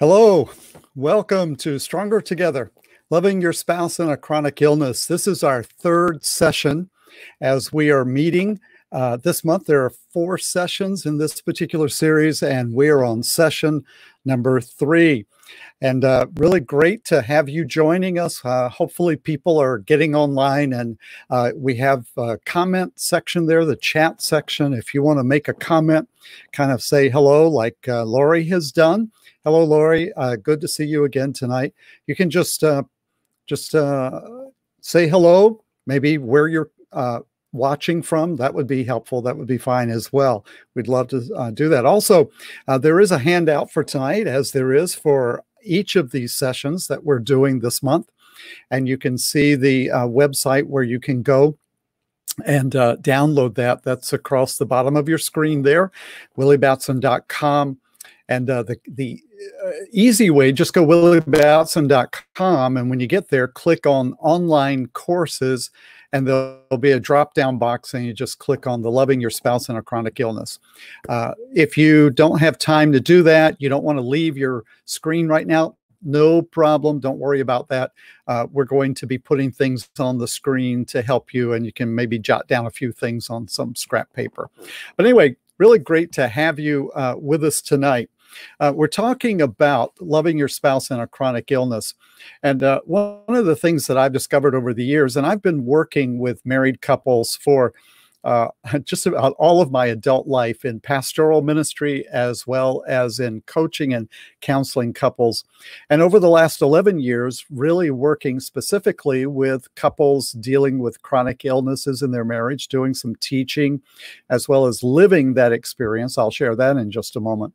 Hello, welcome to Stronger Together Loving Your Spouse in a Chronic Illness. This is our third session as we are meeting. Uh, this month, there are four sessions in this particular series, and we are on session number three. And uh, really great to have you joining us. Uh, hopefully, people are getting online, and uh, we have a comment section there, the chat section. If you want to make a comment, kind of say hello, like uh, Lori has done. Hello, Lori. Uh, good to see you again tonight. You can just uh, just say hello, maybe where you're uh, watching from. That would be helpful. That would be fine as well. We'd love to uh, do that. Also, uh, there is a handout for tonight, as there is for each of these sessions that we're doing this month. And you can see the uh, website where you can go and uh, download that. That's across the bottom of your screen there, williebatson.com. And uh, the, the uh, easy way, just go williebatson.com. And when you get there, click on online courses and there'll be a drop down box and you just click on the loving your spouse in a chronic illness. Uh, if you don't have time to do that, you don't want to leave your screen right now, no problem. Don't worry about that. Uh, we're going to be putting things on the screen to help you, and you can maybe jot down a few things on some scrap paper. But anyway, really great to have you uh, with us tonight. Uh, we're talking about loving your spouse in a chronic illness. And uh, one of the things that I've discovered over the years, and I've been working with married couples for uh, just about all of my adult life in pastoral ministry as well as in coaching and counseling couples. And over the last 11 years, really working specifically with couples dealing with chronic illnesses in their marriage, doing some teaching as well as living that experience. I'll share that in just a moment.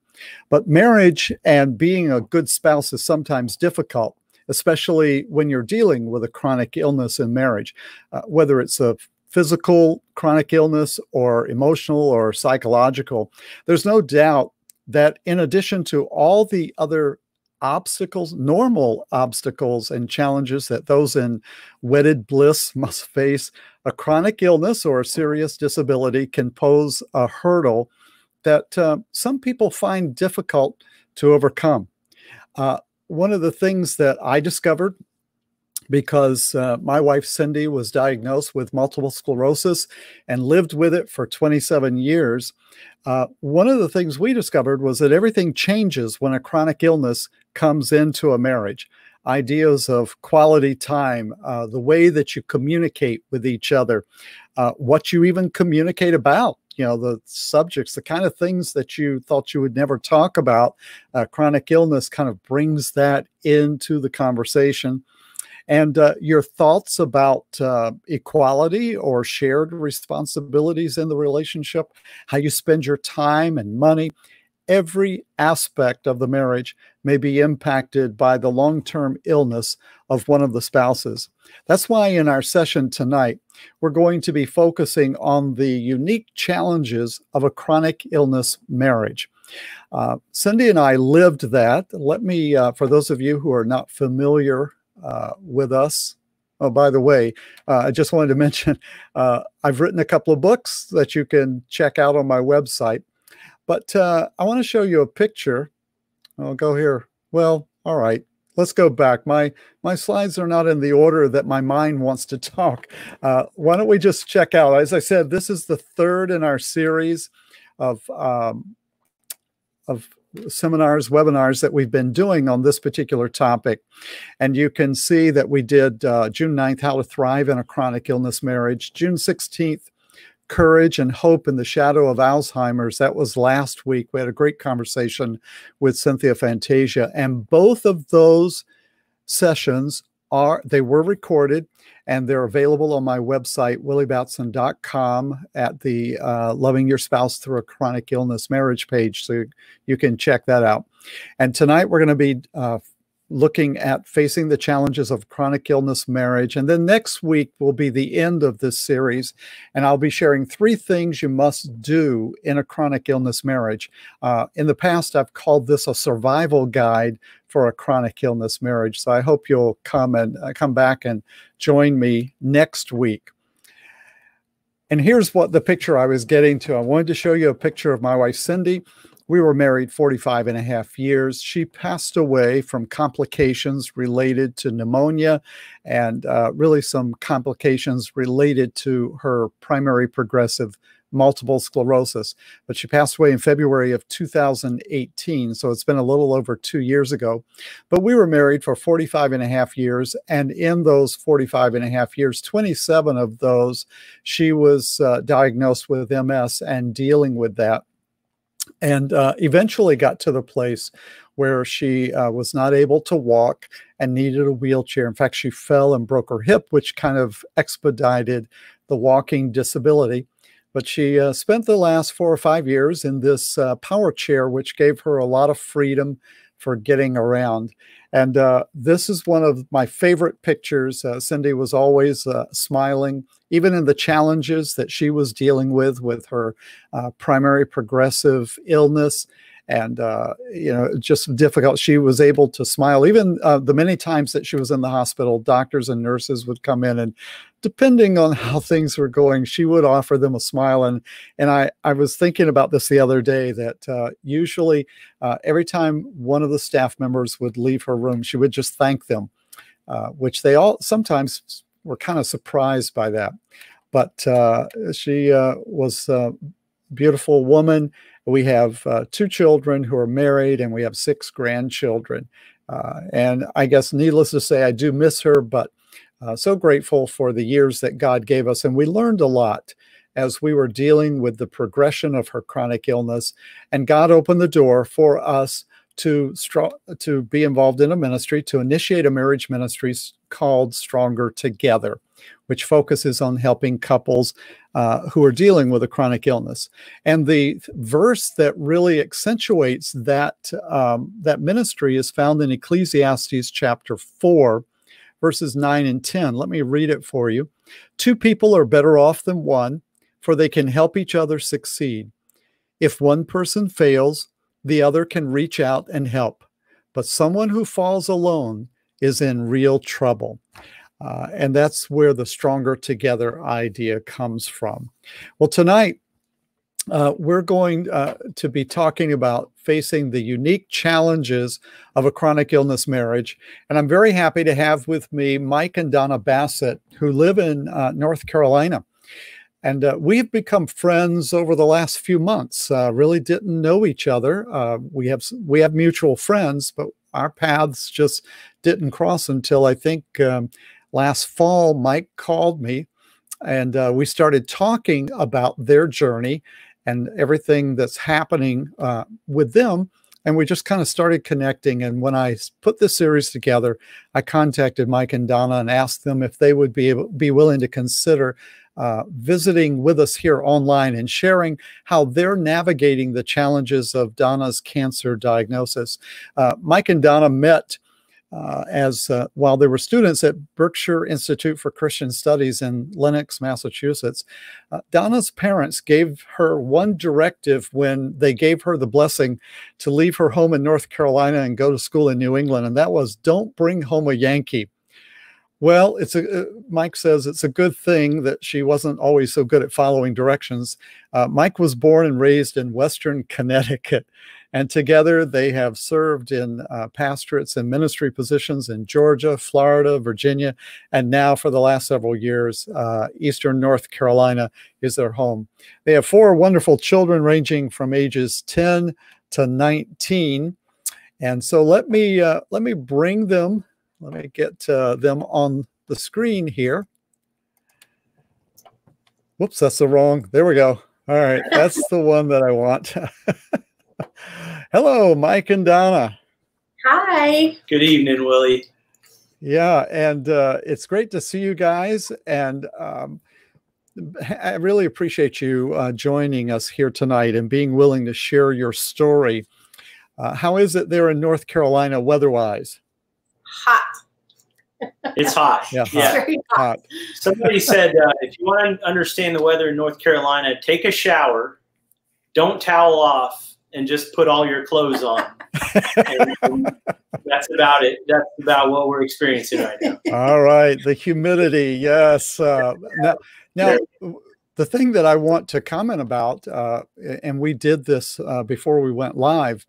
But marriage and being a good spouse is sometimes difficult especially when you're dealing with a chronic illness in marriage, uh, whether it's a physical chronic illness or emotional or psychological, there's no doubt that in addition to all the other obstacles, normal obstacles and challenges that those in wedded bliss must face, a chronic illness or a serious disability can pose a hurdle that uh, some people find difficult to overcome. Uh, one of the things that I discovered because uh, my wife Cindy was diagnosed with multiple sclerosis and lived with it for 27 years. Uh, one of the things we discovered was that everything changes when a chronic illness comes into a marriage. Ideas of quality time, uh, the way that you communicate with each other, uh, what you even communicate about you know the subjects the kind of things that you thought you would never talk about uh, chronic illness kind of brings that into the conversation and uh, your thoughts about uh, equality or shared responsibilities in the relationship, how you spend your time and money. Every aspect of the marriage may be impacted by the long term illness of one of the spouses. That's why in our session tonight, we're going to be focusing on the unique challenges of a chronic illness marriage. Uh, Cindy and I lived that. Let me, uh, for those of you who are not familiar uh, with us. Oh, by the way, uh, I just wanted to mention uh, I've written a couple of books that you can check out on my website. But uh, I want to show you a picture. I'll go here. Well, all right. Let's go back. My my slides are not in the order that my mind wants to talk. Uh, why don't we just check out? As I said, this is the third in our series of um, of seminars, webinars that we've been doing on this particular topic. And you can see that we did uh, June 9th, How to Thrive in a Chronic Illness Marriage. June 16th, Courage and Hope in the Shadow of Alzheimer's. That was last week. We had a great conversation with Cynthia Fantasia. And both of those sessions are, they were recorded and they're available on my website, williebatson.com, at the uh, Loving Your Spouse Through a Chronic Illness Marriage page. So you can check that out. And tonight we're going to be uh, looking at facing the challenges of chronic illness marriage. And then next week will be the end of this series. And I'll be sharing three things you must do in a chronic illness marriage. Uh, in the past, I've called this a survival guide for a chronic illness marriage. So I hope you'll come and uh, come back and join me next week. And here's what the picture I was getting to. I wanted to show you a picture of my wife, Cindy. We were married 45 and a half years. She passed away from complications related to pneumonia and uh, really some complications related to her primary progressive multiple sclerosis. But she passed away in February of 2018. So it's been a little over two years ago. But we were married for 45 and a half years. And in those 45 and a half years, 27 of those, she was uh, diagnosed with MS and dealing with that. And uh, eventually got to the place where she uh, was not able to walk and needed a wheelchair. In fact, she fell and broke her hip, which kind of expedited the walking disability. But she uh, spent the last four or five years in this uh, power chair, which gave her a lot of freedom for getting around. And uh, this is one of my favorite pictures. Uh, Cindy was always uh, smiling, even in the challenges that she was dealing with, with her uh, primary progressive illness. And uh, you know just difficult. She was able to smile. Even uh, the many times that she was in the hospital doctors and nurses would come in and depending on how things were going she would offer them a smile and and i i was thinking about this the other day that uh, usually uh, every time one of the staff members would leave her room she would just thank them uh, which they all sometimes were kind of surprised by that but uh, she was a beautiful woman we have uh, two children who are married, and we have six grandchildren. Uh, and I guess, needless to say, I do miss her, but uh, so grateful for the years that God gave us. And we learned a lot as we were dealing with the progression of her chronic illness. And God opened the door for us to to be involved in a ministry to initiate a marriage ministry called Stronger Together, which focuses on helping couples uh, who are dealing with a chronic illness. And the verse that really accentuates that um, that ministry is found in Ecclesiastes chapter four, verses nine and ten. Let me read it for you. Two people are better off than one, for they can help each other succeed. If one person fails, the other can reach out and help. But someone who falls alone is in real trouble. Uh, and that's where the stronger together idea comes from. Well, tonight uh, we're going uh, to be talking about facing the unique challenges of a chronic illness marriage. And I'm very happy to have with me Mike and Donna Bassett, who live in uh, North Carolina. And uh, we've become friends over the last few months. Uh, really didn't know each other. Uh, we have we have mutual friends, but our paths just didn't cross until I think um, last fall. Mike called me, and we started talking about their journey and everything that's happening uh, with them. And we just kind of started connecting. And when I put this series together, I contacted Mike and Donna and asked them if they would be able, be willing to consider uh, visiting with us here online and sharing how they're navigating the challenges of Donna's cancer diagnosis. Uh, Mike and Donna met uh, as uh, while they were students at Berkshire Institute for Christian Studies in Lenox, Massachusetts. Uh, Donna's parents gave her one directive when they gave her the blessing to leave her home in North Carolina and go to school in New England, and that was don't bring home a Yankee. Well, it's a uh, Mike says it's a good thing that she wasn't always so good at following directions. Uh, Mike was born and raised in Western Connecticut, and together they have served in uh, pastorates and ministry positions in Georgia, Florida, Virginia, and now for the last several years, uh, Eastern North Carolina is their home. They have four wonderful children ranging from ages 10 to 19. And so let me uh, let me bring them let me get uh, them on the screen here. Whoops, that's the wrong. There we go. All right, that's the one that I want. Hello, Mike and Donna. Hi. Good evening, Willie. Yeah, and uh, it's great to see you guys. And um, I really appreciate you uh, joining us here tonight and being willing to share your story. Uh, how is it there in North Carolina weather-wise? hot. It's hot. Yeah, hot. Yeah. hot. Somebody said uh, if you want to understand the weather in North Carolina, take a shower, don't towel off, and just put all your clothes on. that's about it. That's about what we're experiencing right now. All right, the humidity. Yes. Uh, now, now the thing that I want to comment about, uh, and we did this uh, before we went live,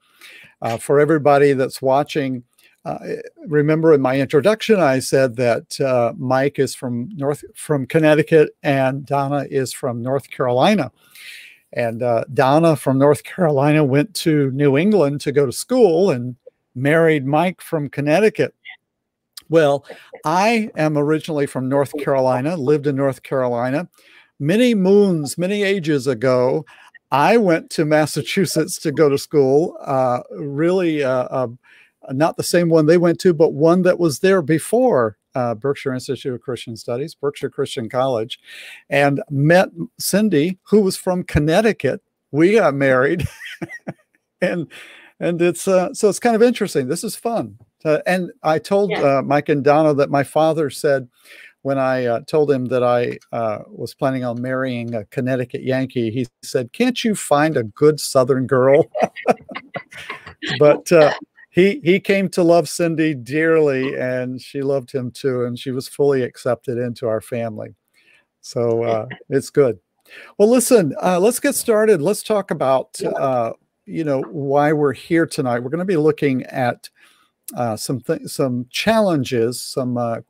uh, for everybody that's watching. Uh, remember in my introduction, I said that uh, Mike is from North from Connecticut and Donna is from North Carolina. And uh, Donna from North Carolina went to New England to go to school and married Mike from Connecticut. Well, I am originally from North Carolina, lived in North Carolina. Many moons, many ages ago, I went to Massachusetts to go to school. Uh, really, uh, uh, not the same one they went to, but one that was there before uh, Berkshire Institute of Christian Studies, Berkshire Christian College, and met Cindy, who was from Connecticut. We got married, and and it's uh, so it's kind of interesting. This is fun. Uh, and I told yeah. uh, Mike and Donna that my father said when I uh, told him that I uh, was planning on marrying a Connecticut Yankee, he said, "Can't you find a good Southern girl?" but uh, he he came to love Cindy dearly, and she loved him too, and she was fully accepted into our family. So uh, it's good. Well, listen, let's get started. Let's talk about you know why we're here tonight. We're going to be looking at uh, some th- some challenges, some uh,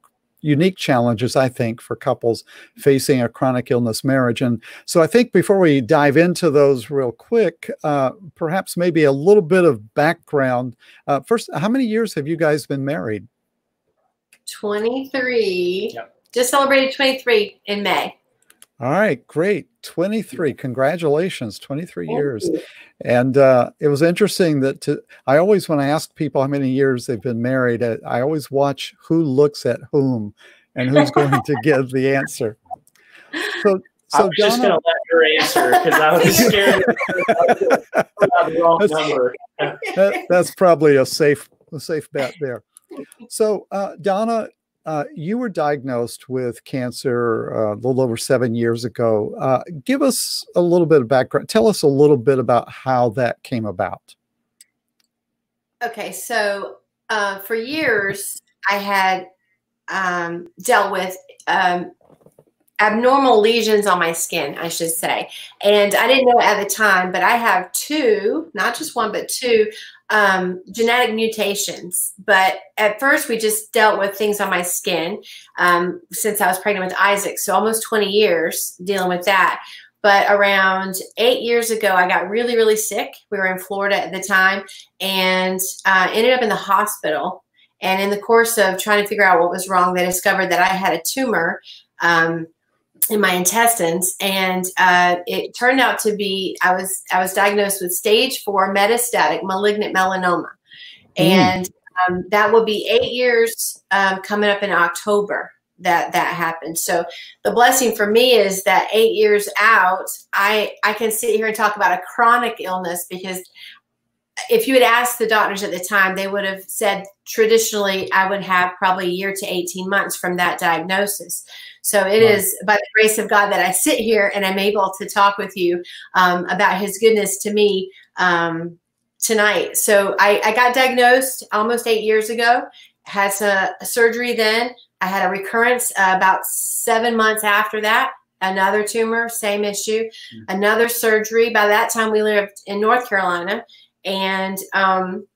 unique challenges, I think, for couples facing a chronic illness marriage. And so I think before we dive into those real quick, uh, perhaps maybe a little bit of background. Uh, first, how many years have you guys been married? 23. Yep. Just celebrated 23 in May. All right, great. 23. Congratulations, 23 Thank years. You. And uh, it was interesting that to, I always, when I ask people how many years they've been married, I, I always watch who looks at whom and who's going to give the answer. So, so I was Donna, just going to let her answer because I was scared the wrong that's, number. that, that's probably a safe, a safe bet there. So, uh, Donna, uh, you were diagnosed with cancer uh, a little over seven years ago. Uh, give us a little bit of background. Tell us a little bit about how that came about. Okay, so uh, for years I had um, dealt with um, abnormal lesions on my skin, I should say. And I didn't know at the time, but I have two, not just one, but two um, genetic mutations. But at first, we just dealt with things on my skin um, since I was pregnant with Isaac. So almost 20 years dealing with that. But around eight years ago, I got really, really sick. We were in Florida at the time and uh, ended up in the hospital. And in the course of trying to figure out what was wrong, they discovered that I had a tumor um, in my intestines and uh, it turned out to be i was i was diagnosed with stage four metastatic malignant melanoma mm. and um, that will be eight years um, coming up in october that that happened so the blessing for me is that eight years out i i can sit here and talk about a chronic illness because if you had asked the doctors at the time, they would have said traditionally I would have probably a year to 18 months from that diagnosis. So it right. is by the grace of God that I sit here and I'm able to talk with you um, about his goodness to me um, tonight. So I, I, got diagnosed almost eight years ago, had a, a surgery then. I had a recurrence uh, about seven months after that another tumor, same issue, mm-hmm. another surgery. By that time, we lived in North Carolina. And um,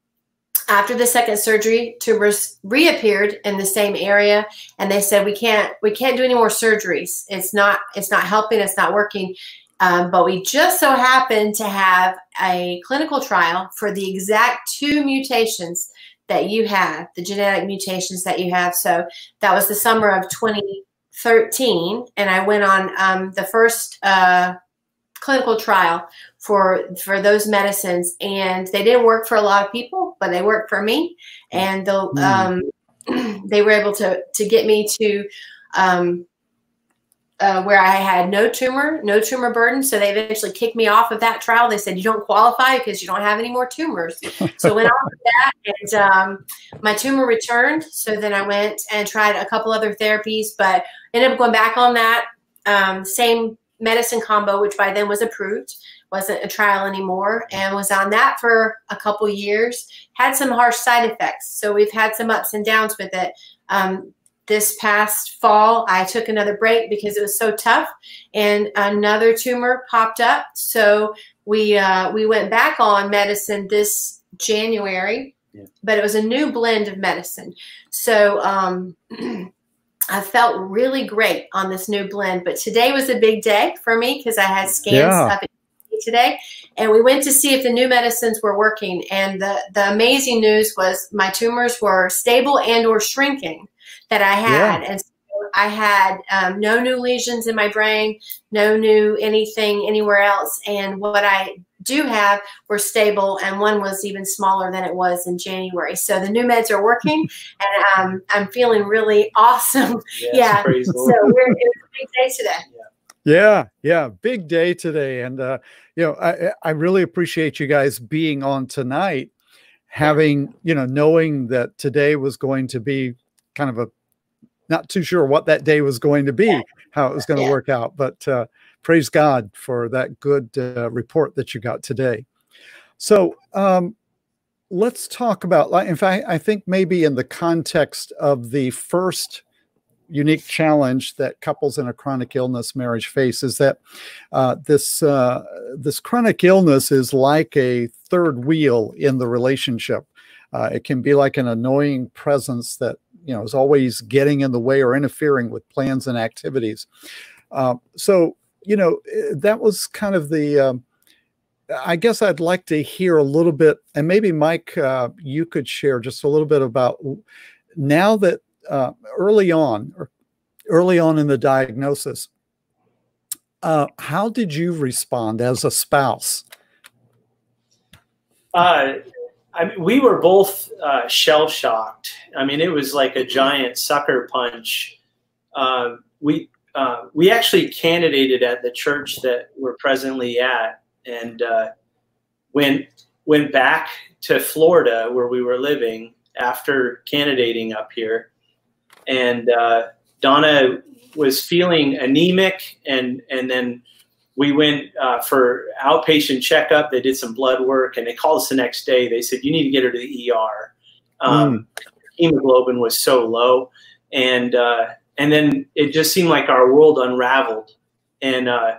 after the second surgery, tumors reappeared in the same area, and they said we can't we can't do any more surgeries. It's not it's not helping. It's not working. Um, but we just so happened to have a clinical trial for the exact two mutations that you have, the genetic mutations that you have. So that was the summer of 2013, and I went on um, the first uh, clinical trial for for those medicines and they didn't work for a lot of people but they worked for me and the, mm. um, they were able to to get me to um, uh, where I had no tumor, no tumor burden. So they eventually kicked me off of that trial. They said, you don't qualify because you don't have any more tumors. so I went on with that and um, my tumor returned. So then I went and tried a couple other therapies, but ended up going back on that um, same medicine combo, which by then was approved wasn't a trial anymore and was on that for a couple years had some harsh side effects so we've had some ups and downs with it um, this past fall, I took another break because it was so tough, and another tumor popped up. So we uh, we went back on medicine this January, yeah. but it was a new blend of medicine. So um, I felt really great on this new blend. But today was a big day for me because I had scans yeah. Today, and we went to see if the new medicines were working. And the the amazing news was my tumors were stable and or shrinking that I had, yeah. and so I had um, no new lesions in my brain, no new anything anywhere else, and what I do have were stable, and one was even smaller than it was in January. So the new meds are working, and um, I'm feeling really awesome. yeah. So we're it's a big day today. Yeah, yeah, big day today, and uh, you know, I I really appreciate you guys being on tonight, having you know, knowing that today was going to be kind of a not too sure what that day was going to be, yeah. how it was going to yeah. work out, but uh, praise God for that good uh, report that you got today. So um, let's talk about, in fact, I think maybe in the context of the first unique challenge that couples in a chronic illness marriage face is that uh, this uh, this chronic illness is like a third wheel in the relationship. Uh, it can be like an annoying presence that you know is always getting in the way or interfering with plans and activities. Uh, so you know, eh, that was kind of the. Um, I guess I'd like to hear a little bit, and maybe Mike, uh, you could share just a little bit about now that uh, early on, early on in the diagnosis, uh, how did you respond as a spouse? Uh, I mean, we were both uh, shell shocked. I mean, it was like a giant sucker punch. Uh, we uh, we actually candidated at the church that we're presently at, and uh, went went back to Florida where we were living after candidating up here, and uh, Donna was feeling anemic, and and then we went uh, for outpatient checkup. They did some blood work, and they called us the next day. They said you need to get her to the ER. Um, mm. Hemoglobin was so low, and uh, and then it just seemed like our world unraveled and uh,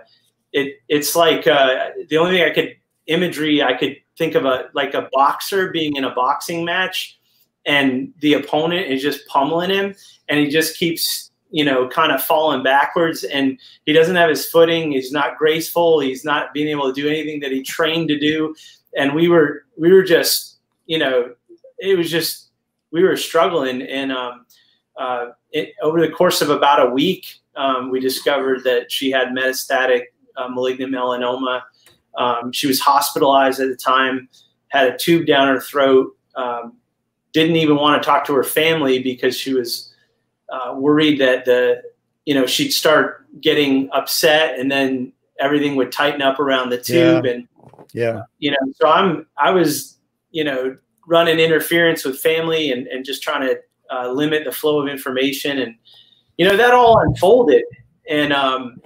it it's like uh, the only thing I could imagery I could think of a like a boxer being in a boxing match and the opponent is just pummeling him and he just keeps you know kind of falling backwards and he doesn't have his footing. He's not graceful. He's not being able to do anything that he trained to do. And we were we were just you know it was just we were struggling. And um, uh, it, over the course of about a week, um, we discovered that she had metastatic uh, malignant melanoma. Um, she was hospitalized at the time, had a tube down her throat, um, didn't even want to talk to her family because she was uh, worried that the, you know, she'd start getting upset and then everything would tighten up around the tube. Yeah. And, yeah, you know, so I'm, I was, you know, running interference with family and, and just trying to uh, limit the flow of information, and you know that all unfolded. And um,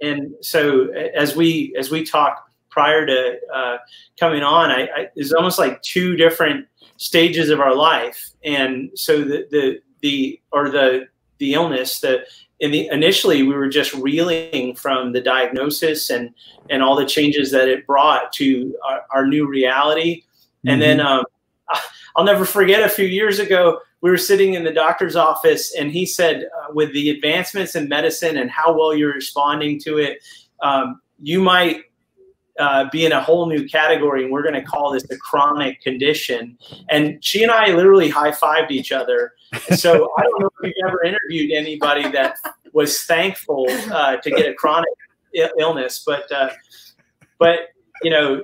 and so as we as we talked prior to uh, coming on, I, I it's almost like two different stages of our life, and so the the the or the the illness the in the initially we were just reeling from the diagnosis and and all the changes that it brought to our, our new reality mm-hmm. and then um, i'll never forget a few years ago we were sitting in the doctor's office and he said uh, with the advancements in medicine and how well you're responding to it um, you might uh, be in a whole new category and we're going to call this a chronic condition and she and i literally high-fived each other so i don't know if you've ever interviewed anybody that was thankful uh, to get a chronic illness but uh, but you know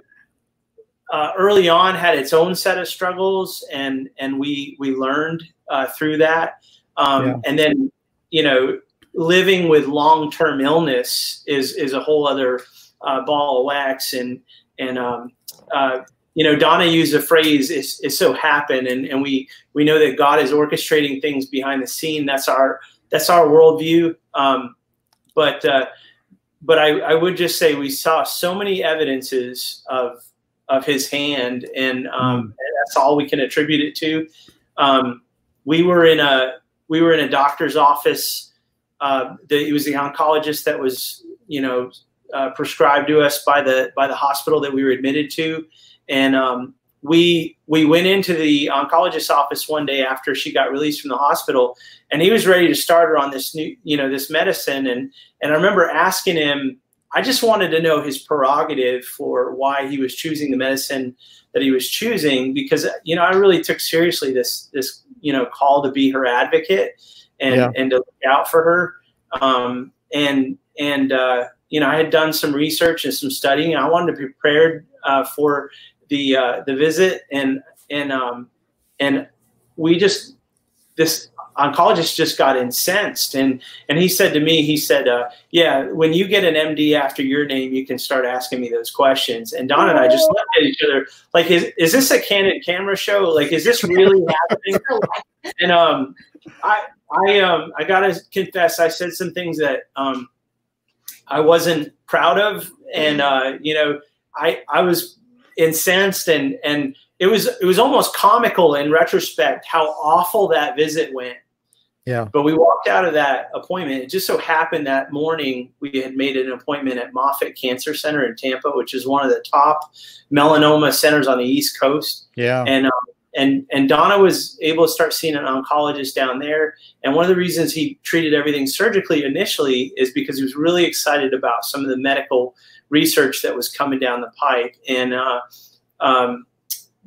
uh, early on had its own set of struggles, and and we we learned uh, through that. Um, yeah. And then you know, living with long term illness is is a whole other uh, ball of wax. And and um, uh, you know, Donna used a phrase "is is so happen," and and we we know that God is orchestrating things behind the scene. That's our that's our worldview. Um, but uh, but I, I would just say we saw so many evidences of of his hand, and, um, mm. and that's all we can attribute it to. Um, we were in a we were in a doctor's office. Uh, the, it was the oncologist that was, you know, uh, prescribed to us by the by the hospital that we were admitted to, and um, we we went into the oncologist's office one day after she got released from the hospital, and he was ready to start her on this new, you know, this medicine, and and I remember asking him. I just wanted to know his prerogative for why he was choosing the medicine that he was choosing because you know I really took seriously this this you know call to be her advocate and yeah. and to look out for her um, and and uh, you know I had done some research and some studying I wanted to be prepared uh, for the uh, the visit. And and um, and we just this oncologist just got incensed. And and he said to me he said uh, yeah when you get an md after your name you can start asking me those questions. And don and i just looked at each other like is, is this a candid camera show? Like is this really happening? And um i i um i gotta confess i said some things that um i wasn't proud of. And uh you know i i was incensed and and it was it was almost comical in retrospect how awful that visit went. Yeah. But we walked out of that appointment. It just so happened that morning we had made an appointment at Moffitt Cancer Center in Tampa, which is one of the top melanoma centers on the East Coast. Yeah. And um, and and Donna was able to start seeing an oncologist down there. And one of the reasons he treated everything surgically initially is because he was really excited about some of the medical research that was coming down the pipe. And uh, um,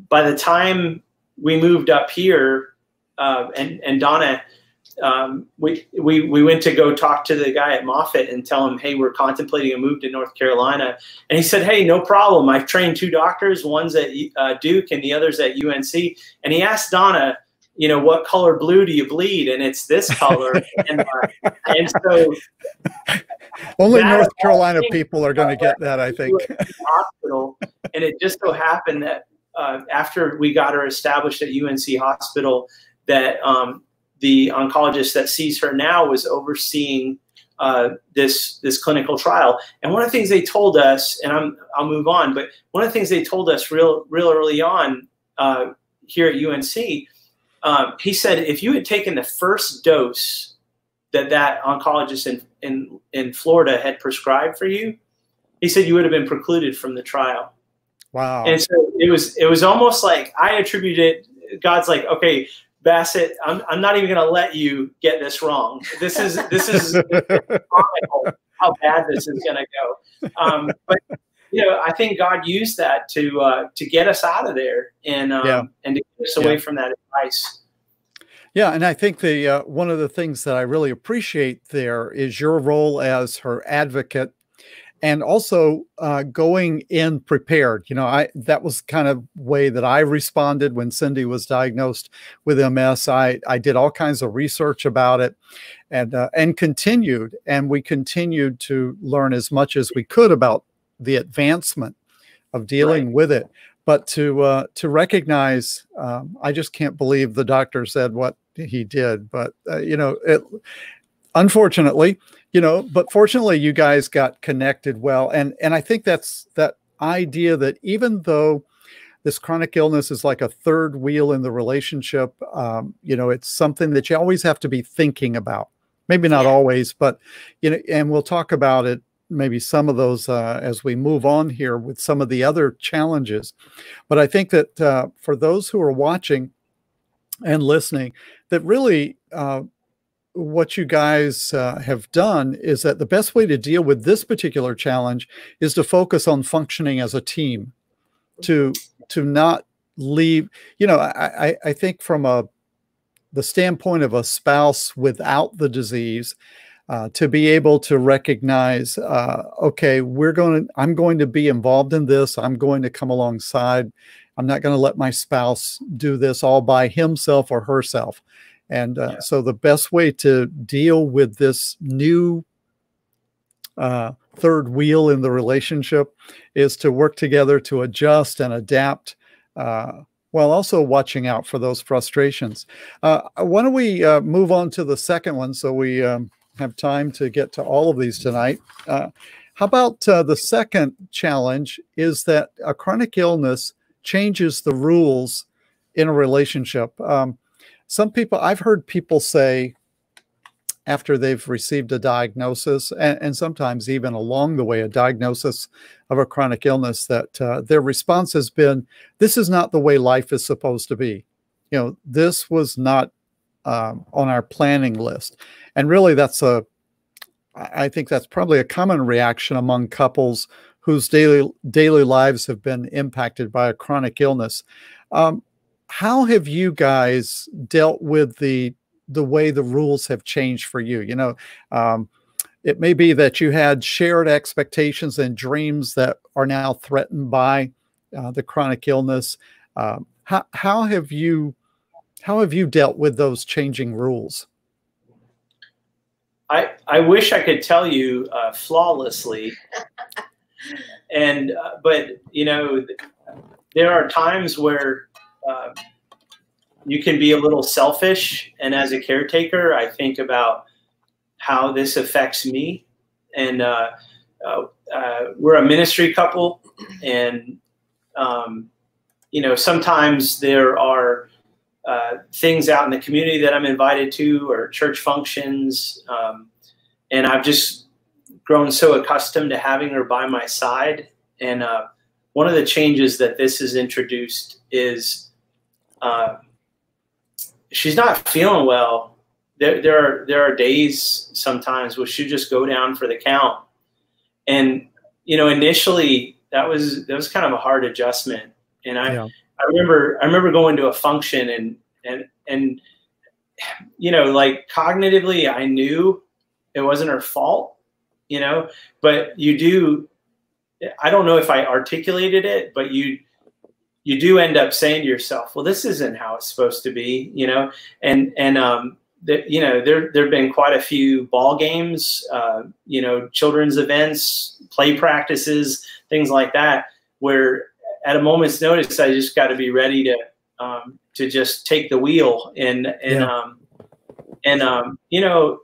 by the time we moved up here, uh, and and Donna, um, we we we went to go talk to the guy at Moffitt and tell him, hey, we're contemplating a move to North Carolina, and he said, hey, no problem. I've trained two doctors, one's at uh, Duke and the other's at UNC, and he asked Donna. You know what color blue do you bleed? And it's this color, and, uh, and so only North Carolina people are going to get that, I think. Hospital, and it just so happened that uh, after we got her established at UNC Hospital, that um, the oncologist that sees her now was overseeing uh, this this clinical trial. And one of the things they told us, and I'm I'll move on, but one of the things they told us real real early on uh, here at UNC, um, he said if you had taken the first dose that that oncologist in, in in Florida had prescribed for you, he said you would have been precluded from the trial. Wow. And so it was it was almost like I attributed God's like, okay, Bassett, I'm, I'm not even going to let you get this wrong. This is this is how bad this is going to go. Um, but you know, I think God used that to uh, to get us out of there and um, yeah. and to get us away yeah. from that advice. Yeah, and I think the uh, one of the things that I really appreciate there is your role as her advocate and also uh, going in prepared. You know, I that was kind of way that I responded when Cindy was diagnosed with MS. I I did all kinds of research about it, and uh, and continued, and we continued to learn as much as we could about the advancement of dealing right. with it. But to uh, to recognize, um, I just can't believe the doctor said what he did. But uh, you know, it unfortunately you know but fortunately you guys got connected well and and i think that's that idea that even though this chronic illness is like a third wheel in the relationship um, you know it's something that you always have to be thinking about maybe not always but you know and we'll talk about it maybe some of those uh, as we move on here with some of the other challenges. But i think that uh, for those who are watching and listening that really uh, what you guys uh, have done is that the best way to deal with this particular challenge is to focus on functioning as a team to to not leave you know i i think from a the standpoint of a spouse without the disease uh, to be able to recognize uh, okay we're going to i'm going to be involved in this i'm going to come alongside i'm not going to let my spouse do this all by himself or herself and uh, yeah. so the best way to deal with this new uh, third wheel in the relationship is to work together to adjust and adapt uh, while also watching out for those frustrations. Uh, why don't we uh, move on to the second one so we um, have time to get to all of these tonight? Uh, how about the second challenge is that a chronic illness changes the rules in a relationship. Um, some people I've heard people say after they've received a diagnosis, and, and sometimes even along the way, a diagnosis of a chronic illness, that uh, their response has been, "This is not the way life is supposed to be." You know, this was not um, on our planning list, and really, that's a I think that's probably a common reaction among couples whose daily daily lives have been impacted by a chronic illness. Um, how have you guys dealt with the the way the rules have changed for you? You know, um, it may be that you had shared expectations and dreams that are now threatened by uh, the chronic illness. Um, how how have you how have you dealt with those changing rules? I, I wish I could tell you uh, flawlessly, and uh, but you know, there are times where uh, you can be a little selfish, and as a caretaker, I think about how this affects me, and uh, uh, uh, we're a ministry couple, and um, you know, sometimes there are uh, things out in the community that I'm invited to or church functions. Um, and I've just grown so accustomed to having her by my side. And uh, one of the changes that this has introduced is uh, she's not feeling well. There, there are there are days sometimes where she just go down for the count, and you know initially that was that was kind of a hard adjustment. And I yeah. I remember I remember going to a function and and and you know like cognitively I knew it wasn't her fault, you know, but you do I don't know if I articulated it, but you you do end up saying to yourself, well, this isn't how it's supposed to be, you know, and and um, you know there there've been quite a few ball games, uh, you know, children's events, play practices, things like that, where at a moment's notice, I just got to be ready to um, to just take the wheel and and yeah. um, and um, you know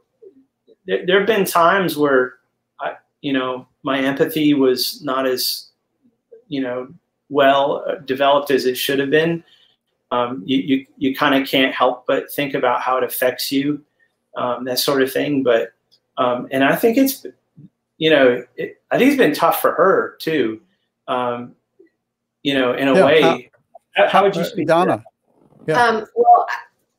there, there have been times where I you know my empathy was not as you know well uh, developed as it should have been. Um, you you, you kind of can't help but think about how it affects you, um, that sort of thing. But um, and I think it's you know it, I think it's been tough for her too. Um, you know, in a yeah, way. How, how, would you speak, Donna? Yeah. Um, well,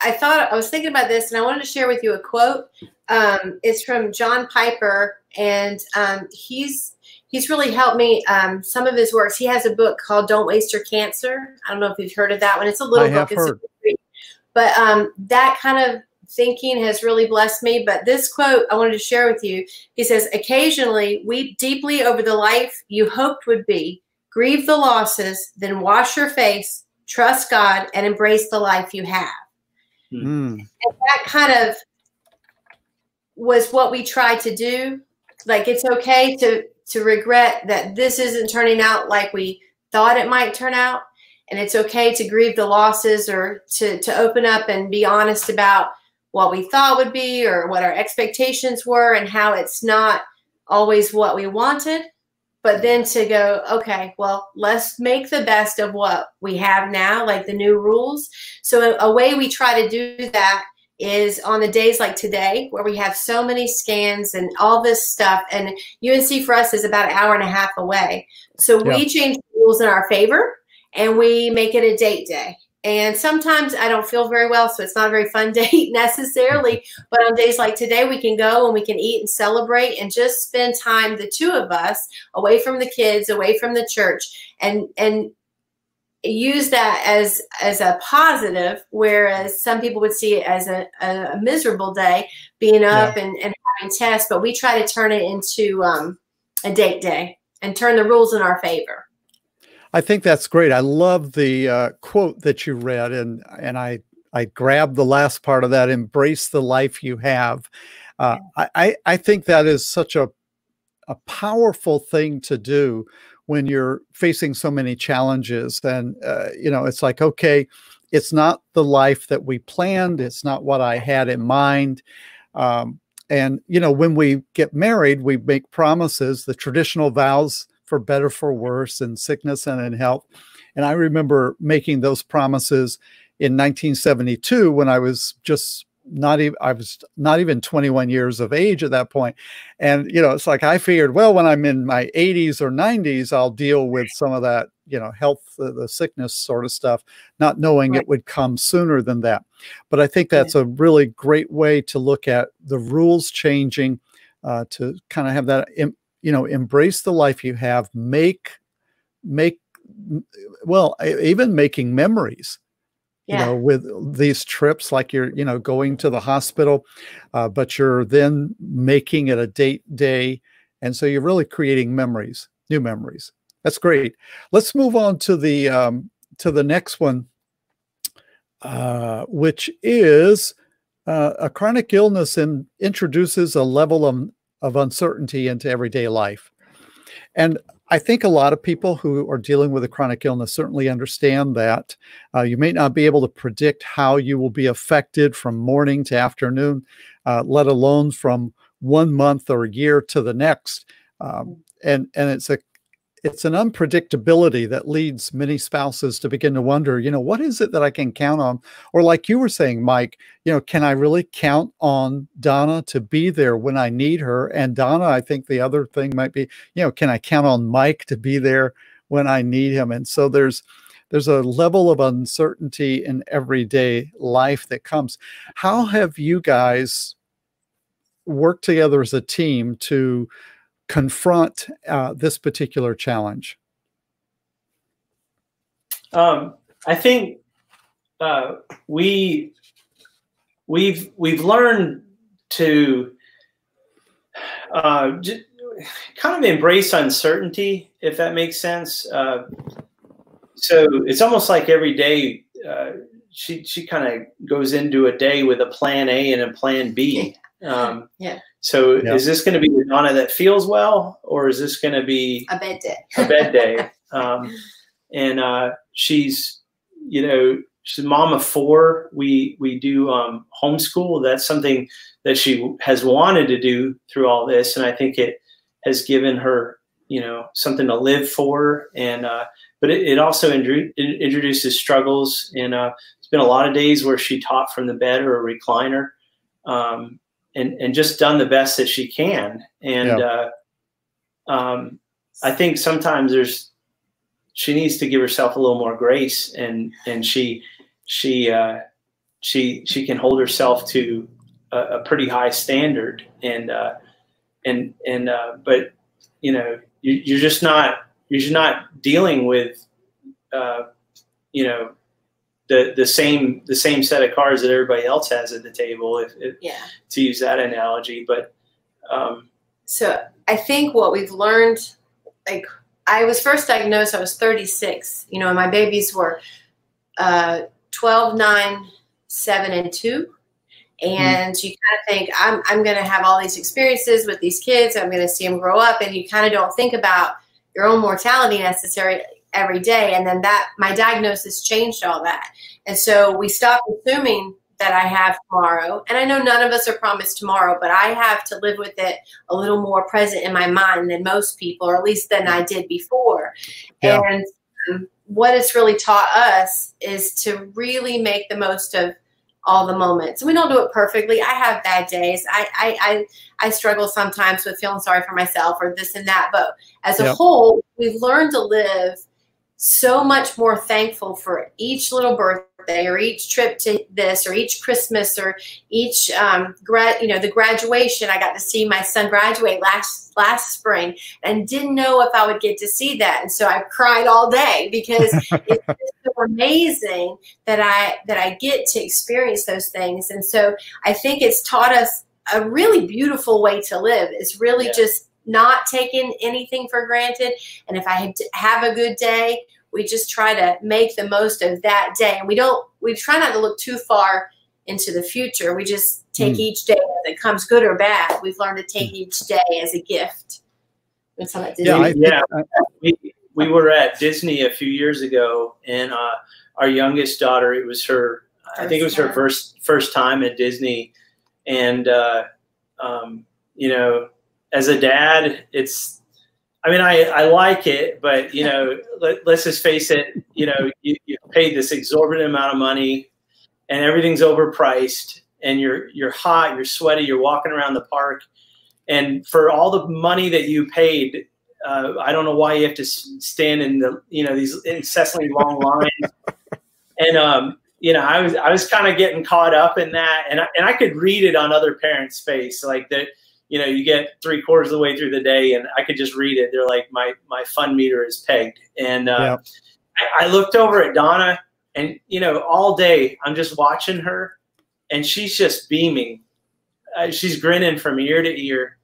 I thought I was thinking about this, and I wanted to share with you a quote. Um, it's from John Piper, and um, he's he's really helped me. Um, some of his works. He has a book called "Don't Waste Your Cancer." I don't know if you've heard of that one. It's a little I book. Have heard. But um, that kind of thinking has really blessed me. But this quote I wanted to share with you. He says, "Occasionally, weep deeply over the life you hoped would be." Grieve the losses, then wash your face, trust God, and embrace the life you have. Mm. And that kind of was what we tried to do. Like it's okay to to regret that this isn't turning out like we thought it might turn out. And it's okay to grieve the losses or to, to open up and be honest about what we thought would be or what our expectations were and how it's not always what we wanted but then to go okay well let's make the best of what we have now like the new rules. So a, way we try to do that is on the days like today where we have so many scans and all this stuff and UNC for us is about an hour and a half away. So yeah. we change the rules in our favor and we make it a date day and sometimes I don't feel very well, so it's not a very fun date necessarily. But on days like today, we can go and we can eat and celebrate and just spend time, the two of us, away from the kids, away from the church, and and use that as as a positive, whereas some people would see it as a, a, miserable day, being up yeah. and, and having tests. But we try to turn it into um, a date day and turn the rules in our favor. I think that's great. I love the uh, quote that you read, and and I I grabbed the last part of that. Embrace the life you have. Uh, I I think that is such a a powerful thing to do when you're facing so many challenges. And uh, you know, it's like okay, it's not the life that we planned. It's not what I had in mind. Um, and you know, when we get married, we make promises, the traditional vows for better, for worse, in sickness and in health. And I remember making those promises in 1972 when I was just not even I was not even 21 years of age at that point. And you know, it's like I figured, well, when I'm in my 80s or 90s, I'll deal with some of that, you know, health, the, the sickness sort of stuff, not knowing right. it would come sooner than that. But I think that's a really great way to look at the rules changing, uh, to kind of have that, you know, embrace the life you have, make, make, well, even making memories yeah. you know with these trips like you're you know going to the hospital uh, but you're then making it a date day and so you're really creating memories new memories that's great let's move on to the um, to the next one uh, which is uh, a chronic illness and introduces a level of, of uncertainty into everyday life and I think a lot of people who are dealing with a chronic illness certainly understand that. Uh, you may not be able to predict how you will be affected from morning to afternoon, uh, let alone from one month or a year to the next. Um, and and it's a it's an unpredictability that leads many spouses to begin to wonder, you know, what is it that I can count on? Or like you were saying, Mike, you know, can I really count on Donna to be there when I need her? And Donna, I think the other thing might be, you know, can I count on Mike to be there when I need him? And so there's there's a level of uncertainty in everyday life that comes. How have you guys worked together as a team to confront uh, this particular challenge? Um, I think uh, we we've we've learned to uh, kind of embrace uncertainty, if that makes sense. Uh, so it's almost like every day uh, she she kind of goes into a day with a plan A and a plan B. Um, yeah. So is this going to be the Donna that feels well, or is this going to be a bed day? a bed day. Um, and uh, she's, you know, she's a mom of four. We we do um, homeschool. That's something that she has wanted to do through all this, and I think it has given her, you know, something to live for. And uh, but it, it also it introduces struggles, and uh, it's been a lot of days where she taught from the bed or a recliner. Um, and and just done the best that she can. And yeah. uh, um, I think sometimes there's she needs to give herself a little more grace, and and she she uh, she she can hold herself to a, a pretty high standard, and uh, and and uh, but you know you, you're just not you're just not dealing with uh, you know the the same the same set of cards that everybody else has at the table, if, if yeah. to use that analogy. But um, so I think what we've learned, like I was first diagnosed, I was 36. You know, and my babies were uh, 12, 9, 7, and 2. And mm. you kind of think, I'm, I'm going to have all these experiences with these kids. I'm going to see them grow up. And you kind of don't think about your own mortality necessarily every day. And then that, my diagnosis changed all that. And so we stopped assuming that I have tomorrow. And I know none of us are promised tomorrow, but I have to live with it a little more present in my mind than most people, or at least than I did before. Yeah. And um, what it's really taught us is to really make the most of all the moments. And we don't do it perfectly. I have bad days. I I I, I struggle sometimes with feeling sorry for myself or this and that. But as a yep. whole, we've learned to live so much more thankful for each little birthday or each trip to this or each Christmas or each um, grad, you know, the graduation. I got to see my son graduate last last spring and didn't know if I would get to see that, and so I cried all day because it's so amazing that I that I get to experience those things. And so I think it's taught us a really beautiful way to live. It's really yeah. just not taking anything for granted. And if I have a good day, we just try to make the most of that day. And we don't, we try not to look too far into the future. We just take mm. each day that comes, good or bad. We've learned to take mm. each day as a gift. Yeah, I, yeah. we, we were at Disney a few years ago, and uh, our youngest daughter, it was her, first I think it was her first first time at Disney, and uh, um, you know, as a dad, it's I mean, I, I like it, but you know, let, us just face it. You know, you, you paid this exorbitant amount of money, and everything's overpriced, and you're you're hot, you're sweaty, you're walking around the park, and for all the money that you paid, uh, I don't know why you have to stand in the you know these incessantly long lines, and um, you know, I was I was kind of getting caught up in that, and I, and I could read it on other parents' face, like that you know, you get three quarters of the way through the day and I could just read it. They're like, my, my fun meter is pegged. And uh. I, I, looked over at Donna and, you know, all day I'm just watching her and she's just beaming. Uh, she's grinning from ear to ear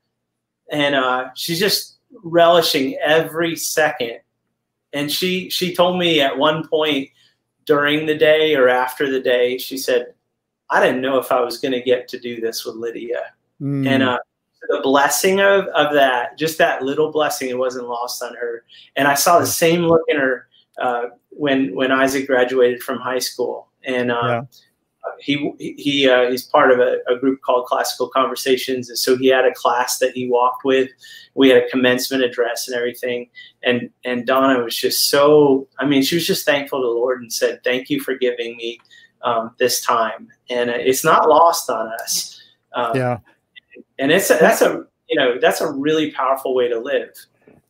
and uh, she's just relishing every second. And she, she told me at one point during the day or after the day, she said, I didn't know if I was going to get to do this with Lydia. Mm. And uh, the blessing of, of that, just that little blessing, it wasn't lost on her. And I saw the same look in her uh, when when Isaac graduated from high school. And uh, yeah. he he uh, he's part of a, a, group called Classical Conversations, and so he had a class that he walked with. We had a commencement address and everything. And and Donna was just so. I mean, she was just thankful to the Lord and said, "Thank you for giving me um, this time." And it's not lost on us. Um, yeah and it's a, that's a you know that's a really powerful way to live.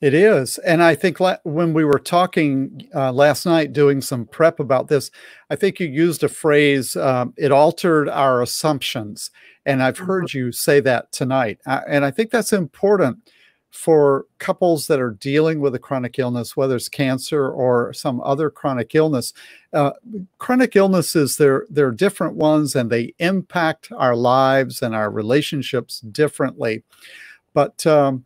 It is. And i think when we were talking uh, last night doing some prep about this i think you used a phrase um, it altered our assumptions. And i've heard mm-hmm. you say that tonight. Uh, and i think that's important for couples that are dealing with a chronic illness, whether it's cancer or some other chronic illness. Uh, chronic illnesses, they're, they're different ones and they impact our lives and our relationships differently. But um,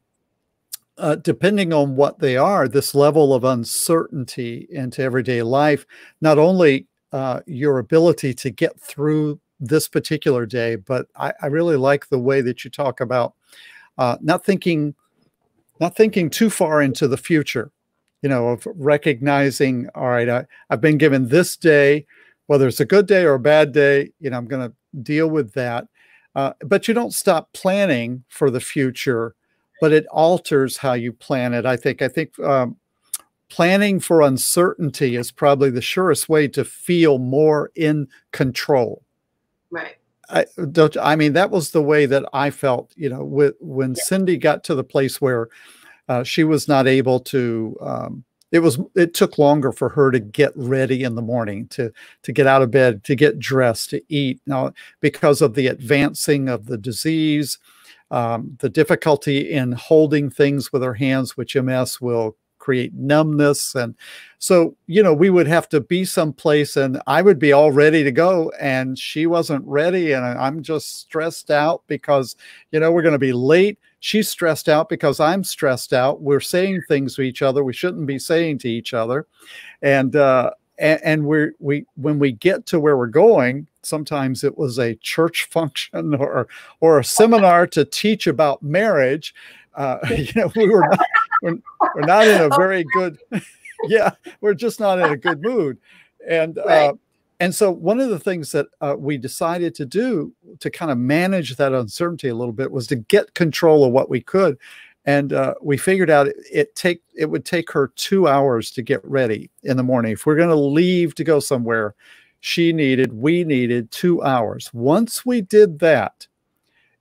uh, depending on what they are, this level of uncertainty into everyday life, not only uh, your ability to get through this particular day, but I, I really like the way that you talk about uh, not thinking not thinking too far into the future, you know, of recognizing, all right, I, I've been given this day, whether it's a good day or a bad day, you know, I'm going to deal with that. Uh, but you don't stop planning for the future, but it alters how you plan it. I think. I think um, planning for uncertainty is probably the surest way to feel more in control. Right. I don't. I mean, that was the way that I felt. You know, with when yeah. Cindy got to the place where uh, she was not able to. Um, it was. It took longer for her to get ready in the morning, to to get out of bed, to get dressed, to eat. Now, because of the advancing of the disease, um, the difficulty in holding things with her hands, which MS will create numbness. And so, you know, we would have to be someplace and I would be all ready to go and she wasn't ready. And I'm just stressed out because, you know, we're going to be late. She's stressed out because I'm stressed out. We're saying things to each other we shouldn't be saying to each other. And, uh, and, we're we when we get to where we're going sometimes it was a church function or or a seminar to teach about marriage uh, you know we were not we're, we're not in a oh. very good yeah we're just not in a good mood and uh, right. uh, and so one of the things that uh, we decided to do to kind of manage that uncertainty a little bit was to get control of what we could and uh, we figured out it, it, take it would take her two hours to get ready in the morning if we're going to leave to go somewhere she needed we needed two hours once we did that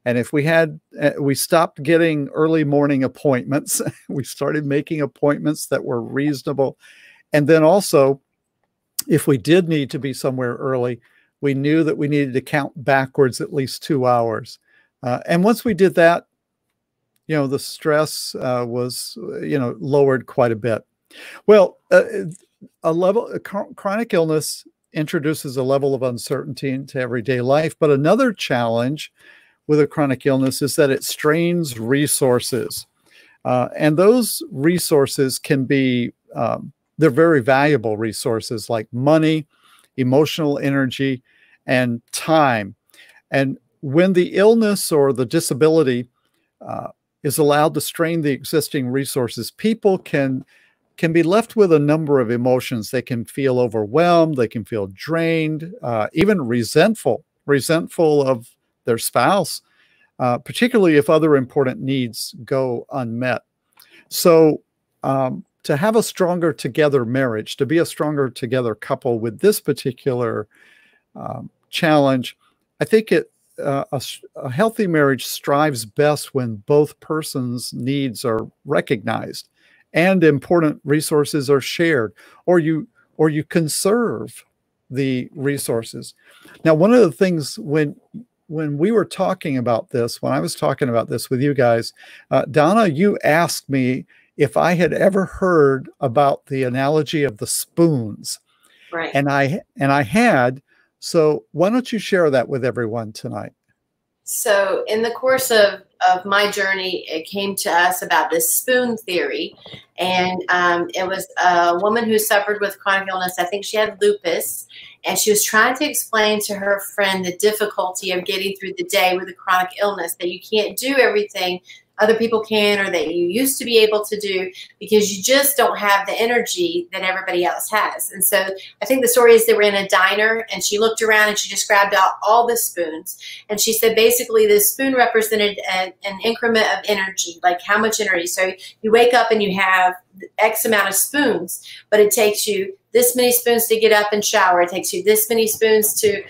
and if we had, uh, we stopped getting early morning appointments. we started making appointments that were reasonable. And then also, if we did need to be somewhere early, we knew that we needed to count backwards at least two hours. Uh, and once we did that, you know, the stress uh, was, you know, lowered quite a bit. Well, uh, a level, a chronic illness introduces a level of uncertainty into everyday life. But another challenge with a chronic illness is that it strains resources. Uh, and those resources can be, um, they're very valuable resources like money, emotional energy, and time. And when the illness or the disability uh, is allowed to strain the existing resources, people can can be left with a number of emotions. They can feel overwhelmed, they can feel drained, uh, even resentful, resentful of their spouse, uh, particularly if other important needs go unmet. So um, to have a stronger together marriage, to be a stronger together couple with this particular um, challenge, I think it uh, a, a, healthy marriage strives best when both persons' needs are recognized and important resources are shared, or you or you conserve the resources. Now, one of the things when when we were talking about this, when I was talking about this with you guys, uh, Donna, you asked me if I had ever heard about the analogy of the spoons. Right. And I and I had. So why don't you share that with everyone tonight? So in the course of of my journey, it came to us about this spoon theory, and um, it was a woman who suffered with chronic illness. I think she had lupus, and she was trying to explain to her friend the difficulty of getting through the day with a chronic illness. That you can't do everything other people can or that you used to be able to do because you just don't have the energy that everybody else has. And so I think the story is they were in a diner and she looked around and she just grabbed out all the spoons. And she said basically the spoon represented an increment of energy, like how much energy. So you wake up and you have X amount of spoons, but it takes you this many spoons to get up and shower. It takes you this many spoons to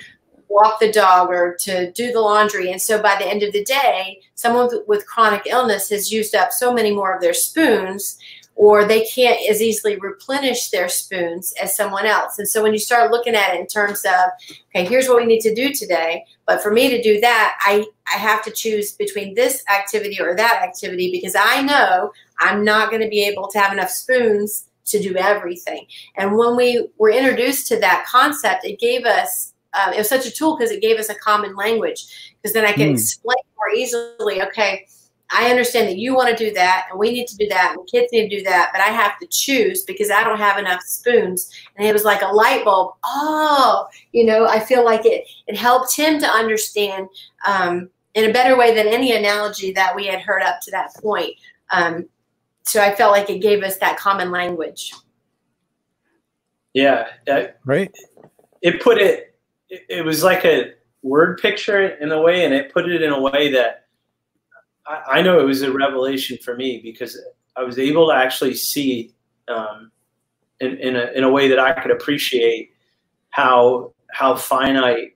walk the dog or to do the laundry. And so by the end of the day, someone with chronic illness has used up so many more of their spoons or they can't as easily replenish their spoons as someone else. And so when you start looking at it in terms of, okay, here's what we need to do today, but for me to do that, I, I have to choose between this activity or that activity because I know I'm not going to be able to have enough spoons to do everything. And when we were introduced to that concept, it gave us um, it was such a tool because it gave us a common language because then I could mm. explain more easily. Okay, I understand that you want to do that, and we need to do that, and kids need to do that, but I have to choose because I don't have enough spoons. And it was like a light bulb. Oh, you know, I feel like it it helped him to understand um, in a better way than any analogy that we had heard up to that point. Um, so I felt like it gave us that common language. Yeah, right. It put it it, it was like a word picture in a way, and it put it in a way that I, I know it was a revelation for me because I was able to actually see um, in, in, a, in a way that I could appreciate how how finite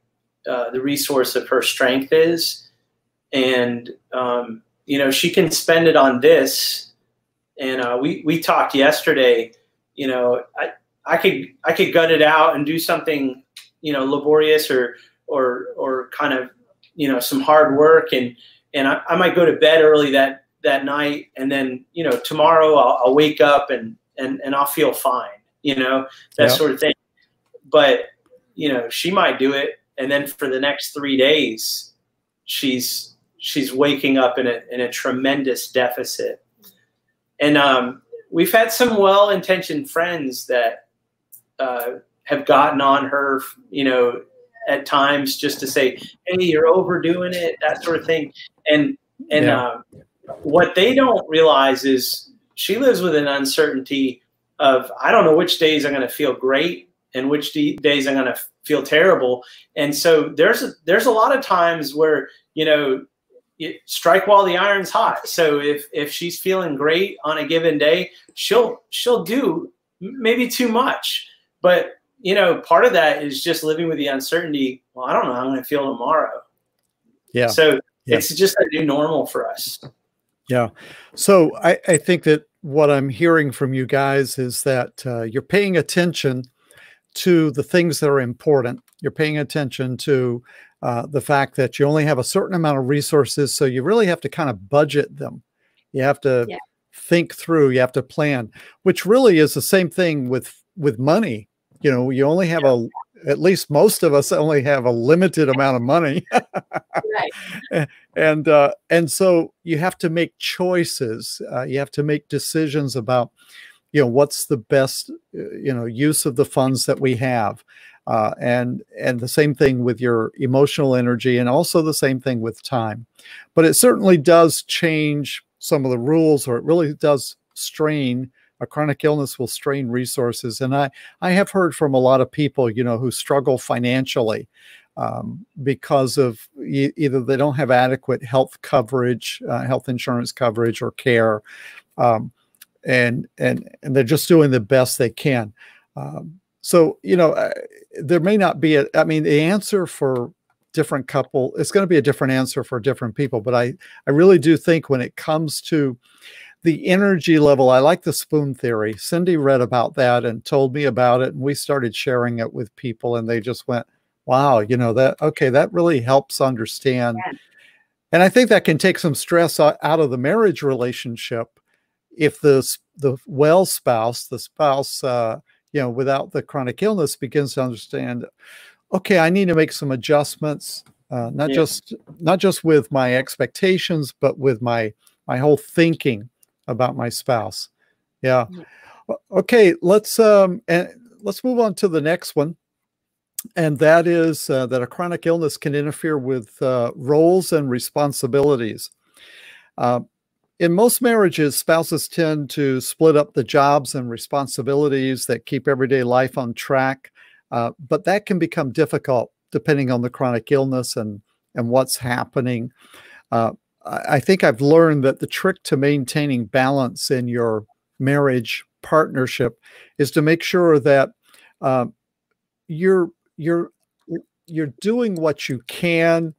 uh, the resource of her strength is, and um, you know she can spend it on this. And uh, we we talked yesterday. You know, I I could I could gut it out and do something you know laborious or or or kind of you know some hard work. And and I, I might go to bed early that that night. And then you know tomorrow I'll, I'll wake up and and and I'll feel fine you know that sort of thing. But you know she might do it. And then for the next three days she's she's waking up in a in a tremendous deficit. And um, we've had some well-intentioned friends that uh, have gotten on her, you know, at times just to say, "Hey, you're overdoing it," that sort of thing. And and yeah. uh, what they don't realize is she lives with an uncertainty of I don't know which days I'm going to feel great and which days I'm going to feel terrible. And so there's a, there's a lot of times where you know you strike while the iron's hot. So if if she's feeling great on a given day, she'll she'll do maybe too much. But you know, part of that is just living with the uncertainty. Well, I don't know how I'm going to feel tomorrow. Yeah. So yeah. it's just a new normal for us. Yeah. So I, I think that what I'm hearing from you guys is that uh, you're paying attention to the things that are important. You're paying attention to uh, the fact that you only have a certain amount of resources. So you really have to kind of budget them. You have to yeah. think through, you have to plan, which really is the same thing with with money you know you only have a at least most of us only have a limited amount of money. Right. and uh, and so you have to make choices uh, you have to make decisions about you know what's the best uh, you know use of the funds that we have uh, and and the same thing with your emotional energy and also the same thing with time. But it certainly does change some of the rules or it really does strain a chronic illness will strain resources. And I, I have heard from a lot of people, you know, who struggle financially um, because of e either they don't have adequate health coverage, uh, health insurance coverage or care. Um, and and and they're just doing the best they can. Um, so you know, uh, there may not be a. I mean, the answer for different couple it's going to be a different answer for different people but i i really do think when it comes to the energy level i like the spoon theory cindy read about that and told me about it and we started sharing it with people and they just went wow you know that okay that really helps understand yeah. and i think that can take some stress out of the marriage relationship if the the well spouse the spouse uh you know without the chronic illness begins to understand okay, I need to make some adjustments, uh, not yeah. just not just with my expectations, but with my my whole thinking about my spouse. Yeah. Okay, let's um and let's move on to the next one, and that is uh, that a chronic illness can interfere with uh, roles and responsibilities. Uh, in most marriages, spouses tend to split up the jobs and responsibilities that keep everyday life on track. Uh, but that can become difficult depending on the chronic illness and, and what's happening. Uh, I think I've learned that the trick to maintaining balance in your marriage partnership is to make sure that uh, you're you're you're doing what you can.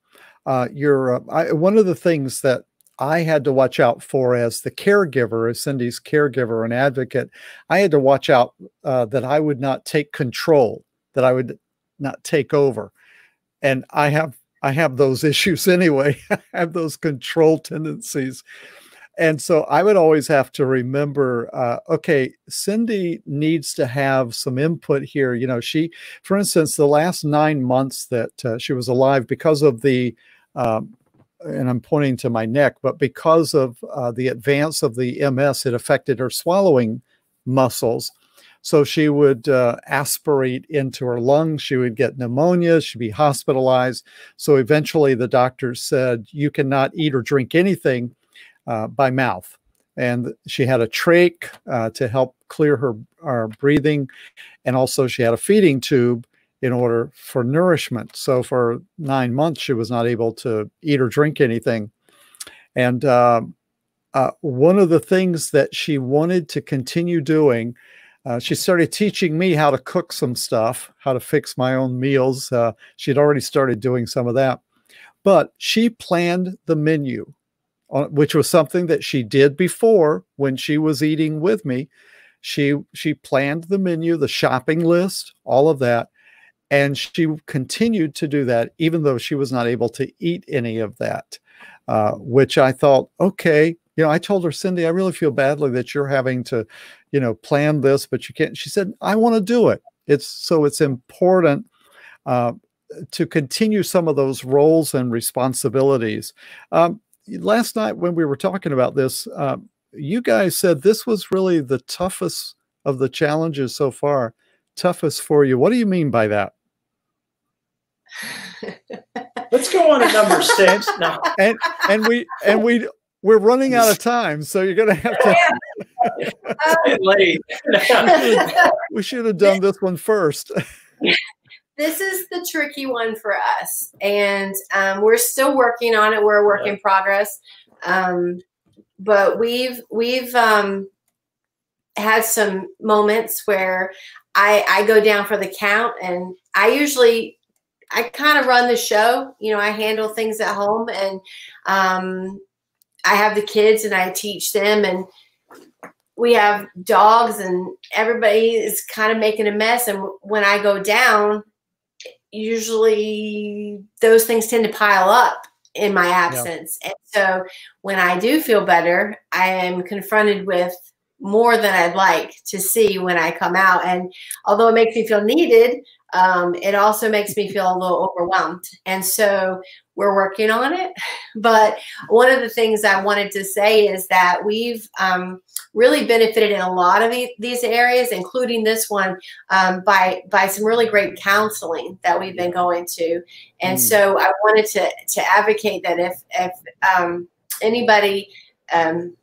Uh, you're uh, I, one of the things that I had to watch out for as the caregiver, as Cindy's caregiver and advocate. I had to watch out uh, that I would not take control that I would not take over. And I have I have those issues anyway. I have those control tendencies. And so I would always have to remember, uh, okay, Cindy needs to have some input here. You know, she, for instance, the last nine months that uh, she was alive because of the, um, and I'm pointing to my neck, but because of uh, the advance of the MS, it affected her swallowing muscles. So she would uh, aspirate into her lungs. She would get pneumonia. She'd be hospitalized. So eventually the doctors said, you cannot eat or drink anything uh, by mouth. And she had a trach uh, to help clear her, her breathing. And also she had a feeding tube in order for nourishment. So for nine months, she was not able to eat or drink anything. And um, uh, one of the things that she wanted to continue doing uh, she started teaching me how to cook some stuff, how to fix my own meals. Uh, she'd already started doing some of that. But she planned the menu, uh, which was something that she did before when she was eating with me. She she planned the menu, the shopping list, all of that, and she continued to do that even though she was not able to eat any of that. Uh, which I thought, okay, you know, I told her, Cindy, I really feel badly that you're having to, you know, plan this, but you can't. She said, I want to do it. It's so it's important uh, to continue some of those roles and responsibilities. Um, last night when we were talking about this, uh, you guys said this was really the toughest of the challenges so far. Toughest for you. What do you mean by that? Let's go on to number six. No. And and we and we we're running out of time, so you're going to have to. late. we should have done this one first. this is the tricky one for us, and um, we're still working on it. We're a work in progress, um, but we've we've um, had some moments where I I go down for the count, and I usually I kind of run the show. You know, I handle things at home, and um, I have the kids and I teach them and we have dogs and everybody is kind of making a mess and when I go down usually those things tend to pile up in my absence. Yep. And so when I do feel better, I am confronted with more than I'd like to see when I come out. And although it makes me feel needed, um, it also makes me feel a little overwhelmed. And so we're working on it. But one of the things I wanted to say is that we've um, really benefited in a lot of these areas, including this one, um, by by some really great counseling that we've been going to. And mm. so I wanted to to advocate that if if um, anybody um,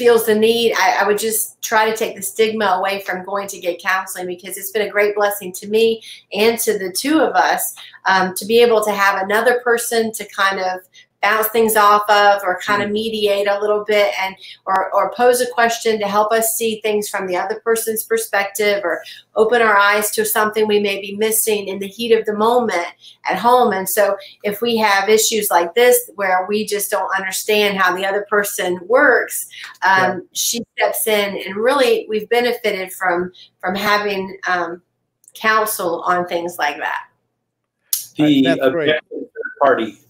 feels the need, I, I, would just try to take the stigma away from going to get counseling because it's been a great blessing to me and to the two of us um, to be able to have another person to kind of bounce things off of or kind of mediate a little bit and or, or pose a question to help us see things from the other person's perspective or open our eyes to something we may be missing in the heat of the moment at home. And so if we have issues like this where we just don't understand how the other person works um, yeah. she steps in and really we've benefited from from having um, counsel on things like that. The objective party. yeah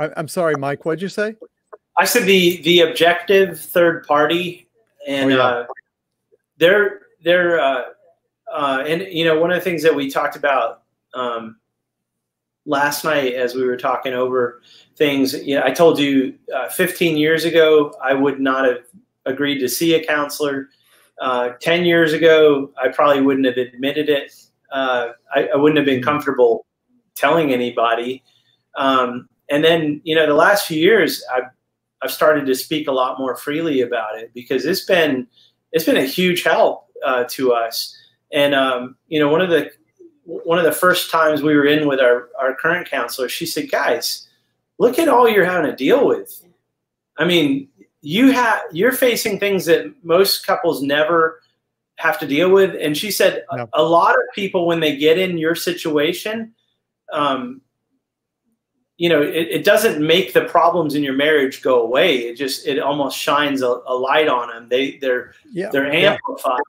I, am sorry, Mike. What'd you say? I said the the objective third party, and oh, yeah. uh, they're they're uh, uh, and you know one of the things that we talked about um, last night as we were talking over things. You know, I told you uh, 15 years ago I would not have agreed to see a counselor. Uh, 10 years ago, I probably wouldn't have admitted it. Uh, I, I, wouldn't have been comfortable telling anybody. Um, and then you know the last few years I've I've started to speak a lot more freely about it because it's been it's been a huge help uh, to us. And um, you know one of the one of the first times we were in with our our current counselor, she said, "Guys, look at all you're having to deal with. I mean, you have you're facing things that most couples never." have to deal with and she said no. a, a, lot of people when they get in your situation um, you know, it, it, doesn't make the problems in your marriage go away. It just it almost shines a, a light on them. They they're yeah, they're amplified,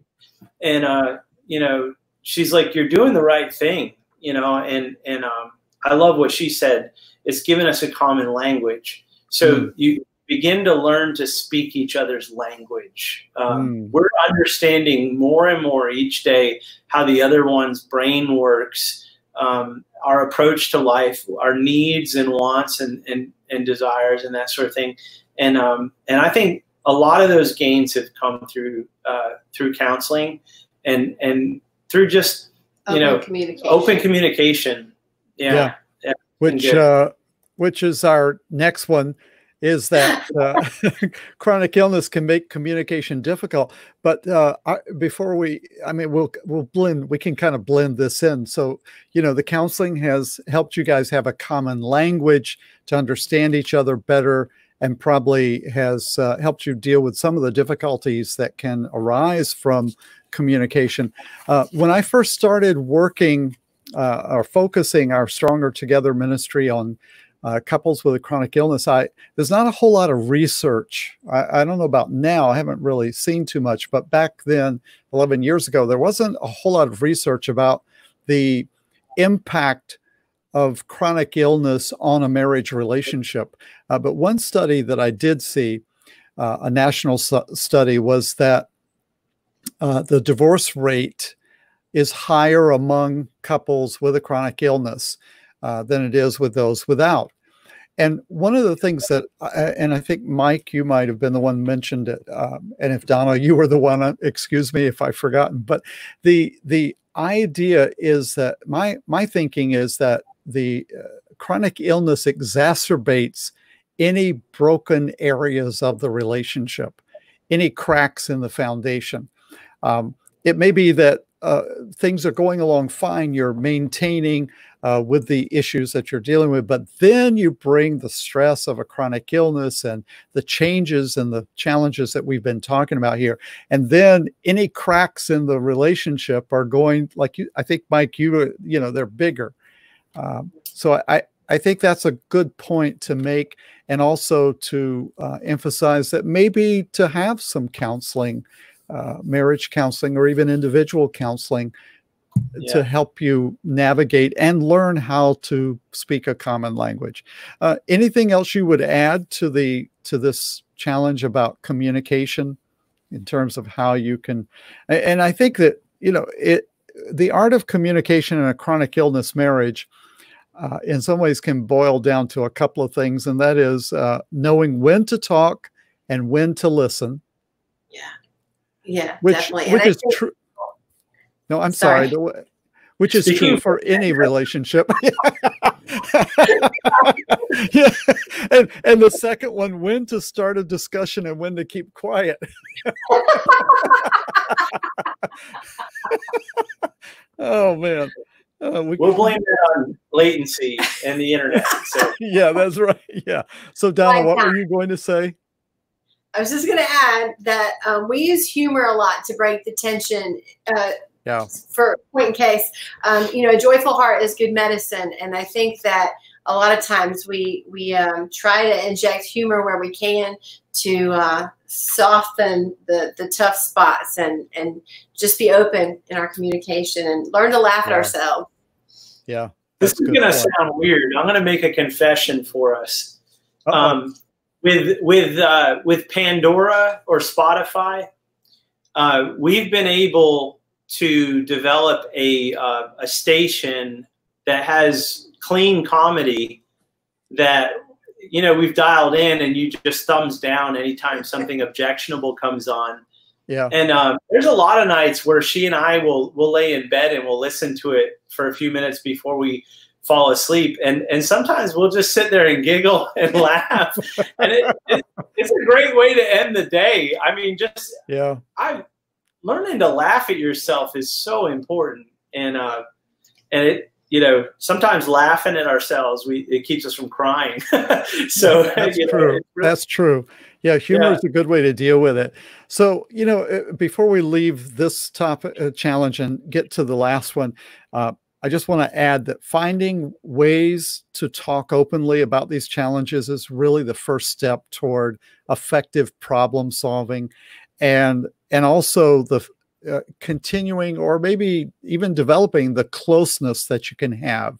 yeah. and uh, you know, she's like, you're doing the right thing, you know, and and um, I love what she said. It's given us a common language, so mm. you begin to learn to speak each other's language. Um, mm. We're understanding more and more each day how the other one's brain works. Um, our approach to life, our needs and wants and, and, and desires and that sort of thing. And, um, and I think a lot of those gains have come through, uh, through counseling and, and through just, you open know, communication. open communication. Yeah. yeah. yeah which, uh, which is our next one is that uh, chronic illness can make communication difficult. But uh, I, before we, I mean, we'll we'll blend. We can kind of blend this in. So you know, the counseling has helped you guys have a common language to understand each other better, and probably has uh, helped you deal with some of the difficulties that can arise from communication. Uh, when I first started working uh, or focusing our Stronger Together ministry on uh, couples with a chronic illness. I there's not a whole lot of research. I, I, don't know about now. I haven't really seen too much, but back then, 11 years ago, there wasn't a whole lot of research about the impact of chronic illness on a marriage relationship. Uh, but one study that I did see, uh, a national study, was that uh, the divorce rate is higher among couples with a chronic illness. Uh, than it is with those without. And one of the things that, and I think Mike, you might have been the one mentioned it, um, and if Donna, you were the one, uh, excuse me if I've forgotten. But the the idea is that my my thinking is that the uh, chronic illness exacerbates any broken areas of the relationship, any cracks in the foundation. Um, it may be that uh, things are going along fine. You're maintaining uh, with the issues that you're dealing with, but then you bring the stress of a chronic illness and the changes and the challenges that we've been talking about here. And then any cracks in the relationship are going, like you, I think, Mike, you, you know, they're bigger. Um, so I, I think that's a good point to make, and also to uh, emphasize that maybe to have some counseling uh, marriage counseling or even individual counseling yeah. to help you navigate and learn how to speak a common language. Uh, anything else you would add to the to this challenge about communication in terms of how you can? And I think that you know it. The art of communication in a chronic illness marriage. Uh, in some ways can boil down to a couple of things, and that is uh, knowing when to talk and when to listen. Yeah yeah, which, definitely. Which and is true. No, I'm sorry. sorry the, which is Speaking true for any relationship. yeah. And, and the second one, when to start a discussion and when to keep quiet. oh man. Uh, we, will blame it on latency and the internet. So yeah, that's right. Yeah. So Donna, what were you going to say? I was just going to add that um, we use humor a lot to break the tension. Uh, yeah. For point in case, um, you know, a joyful heart is good medicine, and I think that a lot of times we we um, try to inject humor where we can to uh, soften the the tough spots and and just be open in our communication and learn to laugh yeah. at ourselves. Yeah. This is going to sound weird. I'm going to make a confession for us. Um, with with uh, with Pandora or Spotify, uh, we've been able to develop a uh, a station that has clean comedy that you know we've dialed in, and you just thumbs down anytime something objectionable comes on. Yeah. And um, there's a lot of nights where she and I will will lay in bed and we'll listen to it for a few minutes before we fall asleep and and sometimes we'll just sit there and giggle and laugh and it, it, it's a great way to end the day i mean just yeah i learning to laugh at yourself is so important. And uh and it you know sometimes laughing at ourselves we it keeps us from crying. So that's true. know, really, that's true. Yeah humor yeah. is a good way to deal with it. So you know uh, before we leave this topic uh, challenge and get to the last one uh, I just want to add that finding ways to talk openly about these challenges is really the first step toward effective problem solving and and also the uh, continuing or maybe even developing the closeness that you can have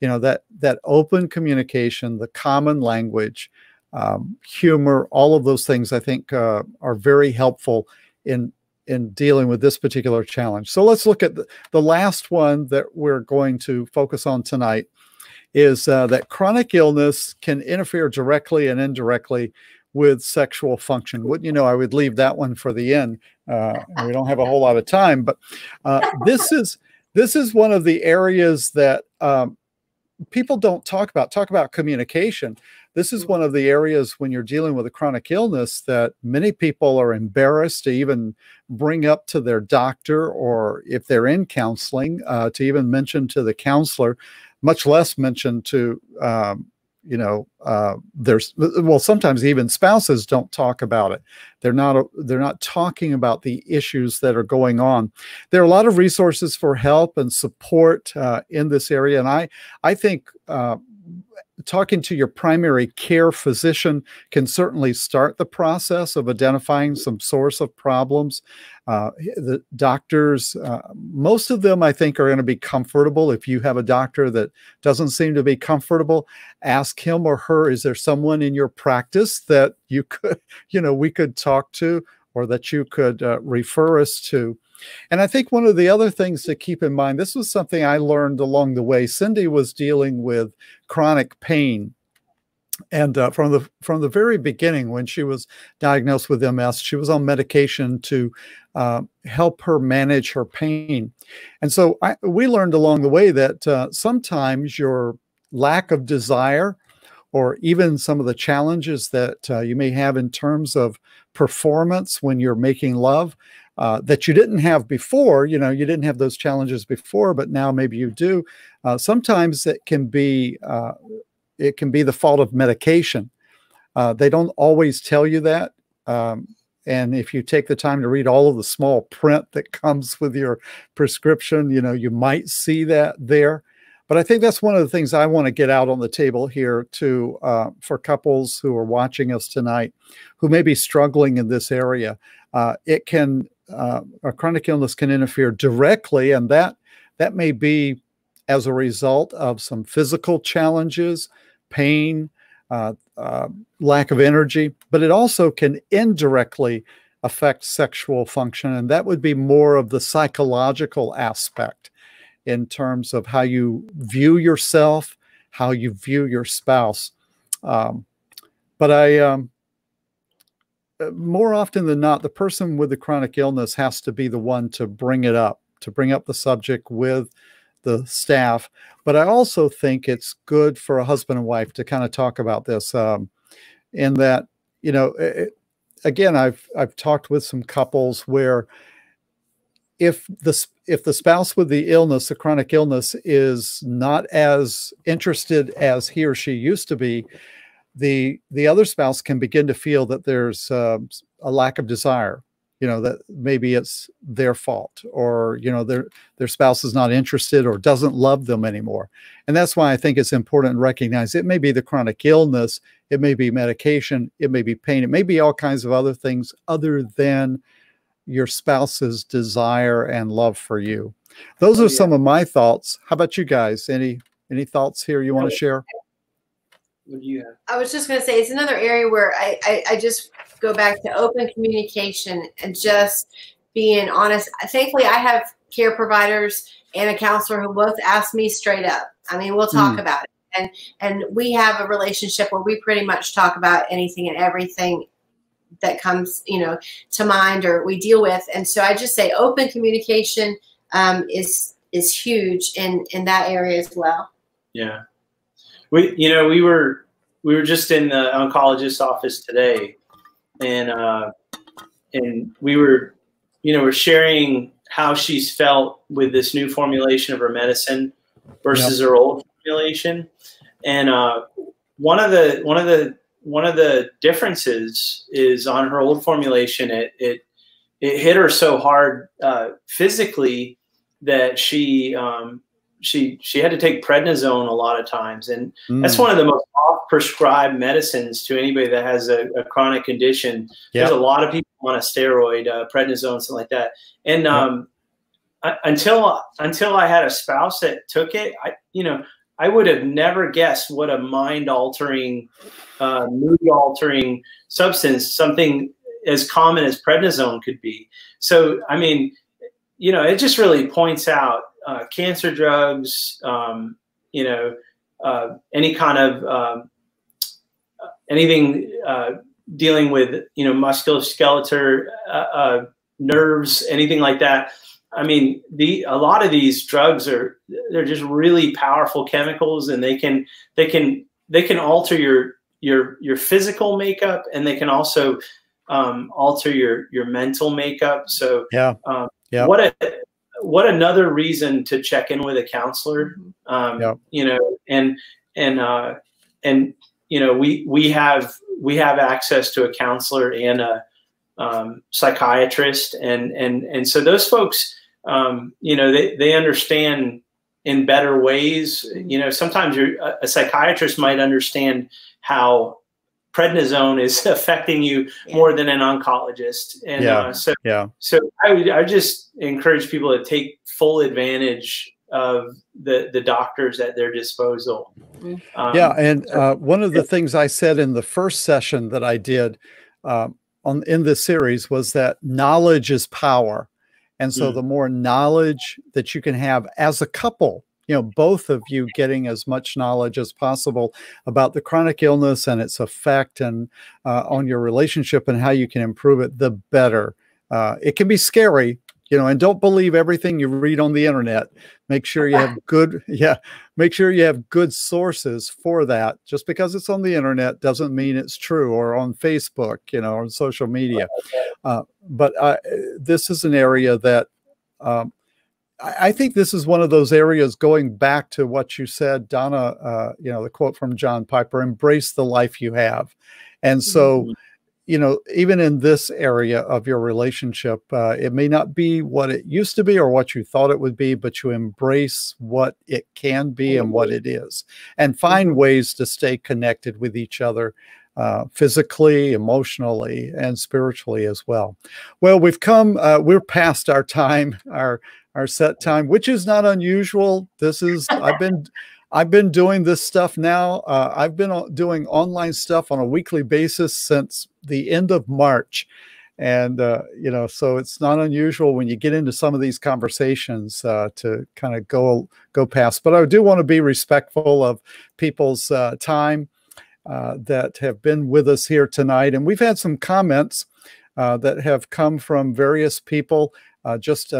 you know that that open communication the common language um, humor all of those things i think uh, are very helpful in in dealing with this particular challenge. So let's look at the, the last one that we're going to focus on tonight is uh, that chronic illness can interfere directly and indirectly with sexual function. Wouldn't you know, I would leave that one for the end. Uh, we don't have a whole lot of time, but uh, this is this is one of the areas that um, people don't talk about. Talk about communication, this is one of the areas when you're dealing with a chronic illness that many people are embarrassed to even bring up to their doctor or if they're in counseling uh, to even mention to the counselor, much less mention to um, you know uh, there's well sometimes even spouses don't talk about it. They're not they're not talking about the issues that are going on. There are a lot of resources for help and support uh, in this area. And i i think uh, talking to your primary care physician can certainly start the process of identifying some source of problems. Uh, the doctors, uh, most of them, I think, are going to be comfortable. If you have a doctor that doesn't seem to be comfortable, ask him or her, is there someone in your practice that you could, you know, we could talk to or that you could uh, refer us to? And I think one of the other things to keep in mind, this was something I learned along the way. Cindy was dealing with chronic pain. And uh, from the from the very beginning, when she was diagnosed with MS, she was on medication to uh, help her manage her pain. And so I, we learned along the way that uh, sometimes your lack of desire, or even some of the challenges that uh, you may have in terms of performance when you're making love, uh, that you didn't have before. You know, you didn't have those challenges before, but now maybe you do. Uh, sometimes it can be uh, it can be the fault of medication. Uh, they don't always tell you that. Um, and if you take the time to read all of the small print that comes with your prescription, you know, you might see that there. But I think that's one of the things I want to get out on the table here to uh, for couples who are watching us tonight, who may be struggling in this area. Uh, it can uh, a chronic illness can interfere directly, and that that may be as a result of some physical challenges, pain, uh, uh, lack of energy, but it also can indirectly affect sexual function, and that would be more of the psychological aspect in terms of how you view yourself, how you view your spouse. Um, but I, um, uh, more often than not, the person with the chronic illness has to be the one to bring it up, to bring up the subject with the staff. But I also think it's good for a husband and wife to kind of talk about this. Um, in that, you know, it, again, I've I've talked with some couples where if the if the spouse with the illness, the chronic illness, is not as interested as he or she used to be, the the other spouse can begin to feel that there's uh, a lack of desire. You know that maybe it's their fault, or you know their their spouse is not interested or doesn't love them anymore. And that's why I think it's important to recognize it may be the chronic illness, it may be medication, it may be pain, it may be all kinds of other things other than your spouse's desire and love for you. Those oh, are yeah. some of my thoughts. How about you guys? Any any thoughts here you want to share? What do you have? I was just going to say it's another area where I, I, I just go back to open communication and just being honest. Thankfully, I have care providers and a counselor who both ask me straight up. I mean, we'll talk mm. about it. And, and we have a relationship where we pretty much talk about anything and everything that comes you know to mind or we deal with. And so i just say open communication um, is is huge in in that area as well. Yeah. We you know we were we were just in the oncologist's office today and uh and we were you know we're sharing how she's felt with this new formulation of her medicine versus yep. her old formulation. And uh one of the one of the one of the differences is on her old formulation, it it it hit her so hard uh, physically that she um, she she had to take prednisone a lot of times, and mm. that's one of the most prescribed medicines to anybody that has a, a chronic condition. Yep. There's a lot of people on a steroid, uh, prednisone, something like that, and um, I, until until I had a spouse that took it, I you know I would have never guessed what a mind altering, uh, mood altering substance, something as common as prednisone could be. So, I mean, you know, it just really points out uh, cancer drugs, um, you know, uh, any kind of um, anything uh, dealing with, you know, musculoskeletal uh, uh, nerves, anything like that I mean, the a lot of these drugs are they're just really powerful chemicals, and they can they can they can alter your your your physical makeup, and they can also um, alter your your mental makeup. So yeah, um, yeah. What a what another reason to check in with a counselor. Um, yeah. You know, and and uh, and you know we we have we have access to a counselor and a um, psychiatrist, and and and so those folks um, you know, they, they understand in better ways. You know, sometimes a, a psychiatrist might understand how prednisone is affecting you yeah. more than an oncologist. And yeah. Uh, so, yeah. so I would, I just encourage people to take full advantage of the, the doctors at their disposal. Mm-hmm. Um, yeah. And uh, one of the things I said in the first session that I did uh, on in this series was that knowledge is power. And so mm. the more knowledge that you can have as a couple, you know, both of you getting as much knowledge as possible about the chronic illness and its effect and uh, on your relationship and how you can improve it, the better. Uh, it can be scary, you know, and don't believe everything you read on the internet. Make sure you have good, yeah, make sure you have good sources for that. Just because it's on the internet doesn't mean it's true or on Facebook, you know, on social media. Uh, but uh, this is an area that um, I, I, think this is one of those areas going back to what you said, Donna, uh, you know, the quote from John Piper embrace the life you have. And so, mm -hmm you know, even in this area of your relationship, uh, it may not be what it used to be or what you thought it would be, but you embrace what it can be and what it is, and find mm-hmm. ways to stay connected with each other. Uh, physically, emotionally, and spiritually as well. Well, we've come, uh, we're past our time, our our set time, which is not unusual. This is I've been I've been doing this stuff now. Uh, I've been doing online stuff on a weekly basis since the end of March. And, uh, you know, so it's not unusual when you get into some of these conversations uh, to kind of go, go past. But I do want to be respectful of people's uh, time uh, that have been with us here tonight. And we've had some comments uh, that have come from various people just,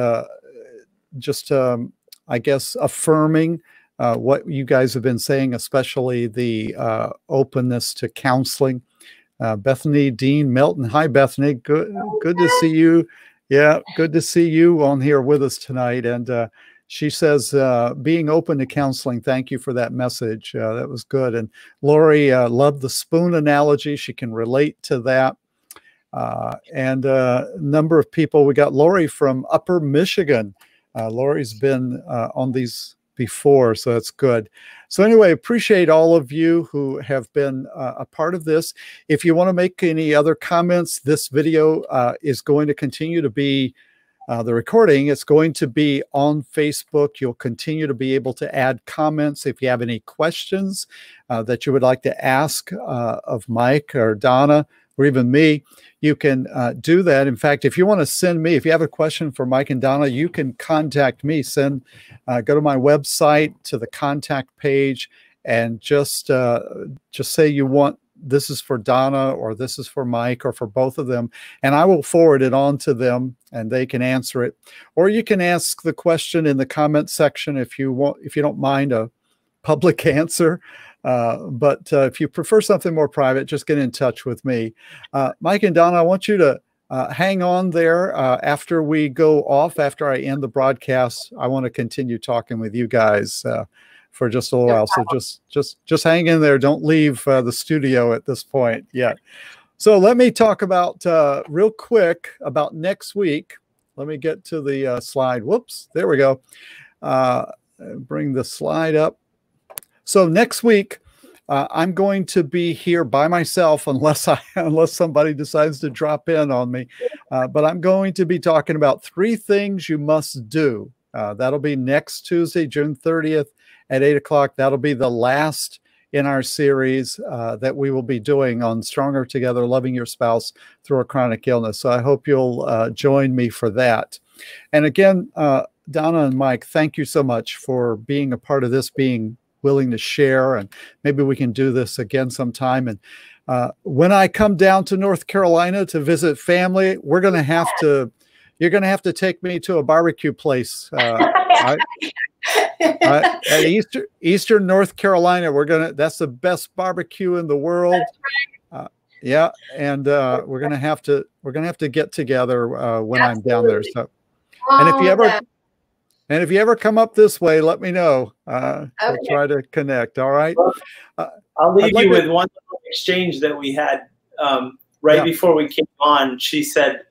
just um, I guess, affirming uh, what you guys have been saying, especially the uh, openness to counseling. Uh, Bethany, Dean, Melton. Hi, Bethany. Good, good to see you. Yeah, good to see you on here with us tonight. And uh, she says, uh, being open to counseling. Thank you for that message. That was good. And Lori loved the spoon analogy. She can relate to that. And a number of people. We got Lori from Upper Michigan. Lori's been on these before, so that's good. So anyway, appreciate all of you who have been uh, a part of this. If you want to make any other comments, this video uh, is going to continue to be uh, the recording. It's going to be on Facebook. You'll continue to be able to add comments if you have any questions uh, that you would like to ask uh, of Mike or Donna or even me, you can uh, do that. In fact, if you want to send me, if you have a question for Mike and Donna, you can contact me. Send, uh, go to my website to the contact page, and just uh, just say you want this is for Donna or this is for Mike or for both of them, and I will forward it on to them, and they can answer it. Or you can ask the question in the comment section if you want, if you don't mind a public answer. Uh, but uh, if you prefer something more private, just get in touch with me. Uh, Mike and Don, I want you to uh, hang on there uh, after we go off, after I end the broadcast. I want to continue talking with you guys for just a little while. So just just just hang in there. Don't leave the studio at this point yet. So let me talk about real quick about next week. Let me get to the slide. Whoops, there we go. bring the slide up. So next week, uh, I'm going to be here by myself unless I unless somebody decides to drop in on me. Uh, but I'm going to be talking about three things you must do. Uh, that'll be next Tuesday, June 30th at 8 o'clock. That'll be the last in our series uh, that we will be doing on Stronger Together, Loving Your Spouse Through a Chronic Illness. So I hope you'll uh, join me for that. And again, uh, Donna and Mike, thank you so much for being a part of this, being willing to share. And maybe we can do this again sometime. And uh, when I come down to North Carolina to visit family, we're going to have to, you're going to have to take me to a barbecue place. Uh, I, uh, at Eastern, Eastern North Carolina, we're going to, that's the best barbecue in the world. Uh, yeah. And uh, we're going to have to, we're going to have to get together uh, when Absolutely. I'm down there. So, and if you ever, and if you ever come up this way, let me know. Uh, okay. We'll try to connect. All right. Uh, I'll leave like you with one exchange that we had um, right yeah. before we came on. She said,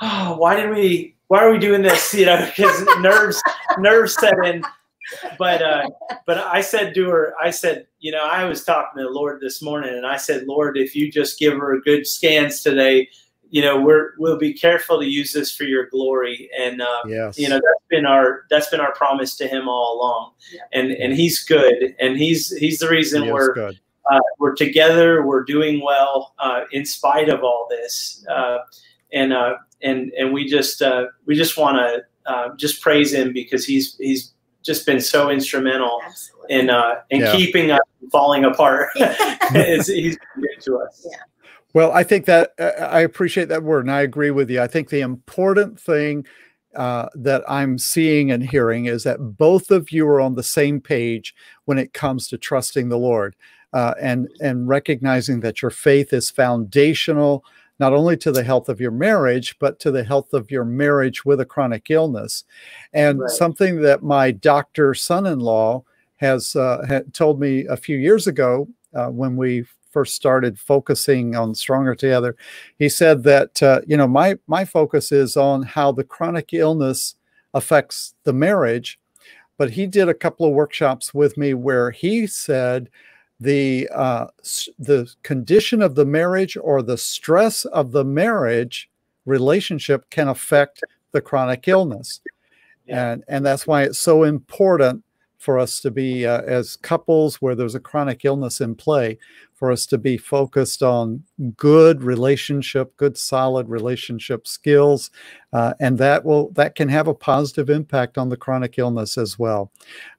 "Oh, why did we? Why are we doing this? You know, because nerves, nerves set in." But uh, but I said to her, I said, you know, I was talking to the Lord this morning, and I said, Lord, if you just give her a good scans today, you know we're we'll be careful to use this for your glory. And uh, yes. you know that's been our that's been our promise to him all along. Yeah. and and he's good. And he's he's the reason he we're uh, we're together. We're doing well uh, in spite of all this. Uh, and uh, and and we just uh, we just want to just praise him because he's he's just been so instrumental Absolutely. in in yeah. keeping us from falling apart. He's good to us. Yeah well, I think that uh, I appreciate that word, and I agree with you. I think the important thing uh, that I'm seeing and hearing is that both of you are on the same page when it comes to trusting the Lord uh, and and recognizing that your faith is foundational not only to the health of your marriage but to the health of your marriage with a chronic illness. And right. something that my doctor son-in-law has uh, told me a few years ago uh, when we first started focusing on Stronger Together, he said that, uh, you know, my, my focus is on how the chronic illness affects the marriage. But he did a couple of workshops with me where he said the uh, the condition of the marriage or the stress of the marriage relationship can affect the chronic illness. Yeah. And, and that's why it's so important for us to be uh, as couples where there's a chronic illness in play for us to be focused on good relationship good solid relationship skills uh, and that will that can have a positive impact on the chronic illness as well.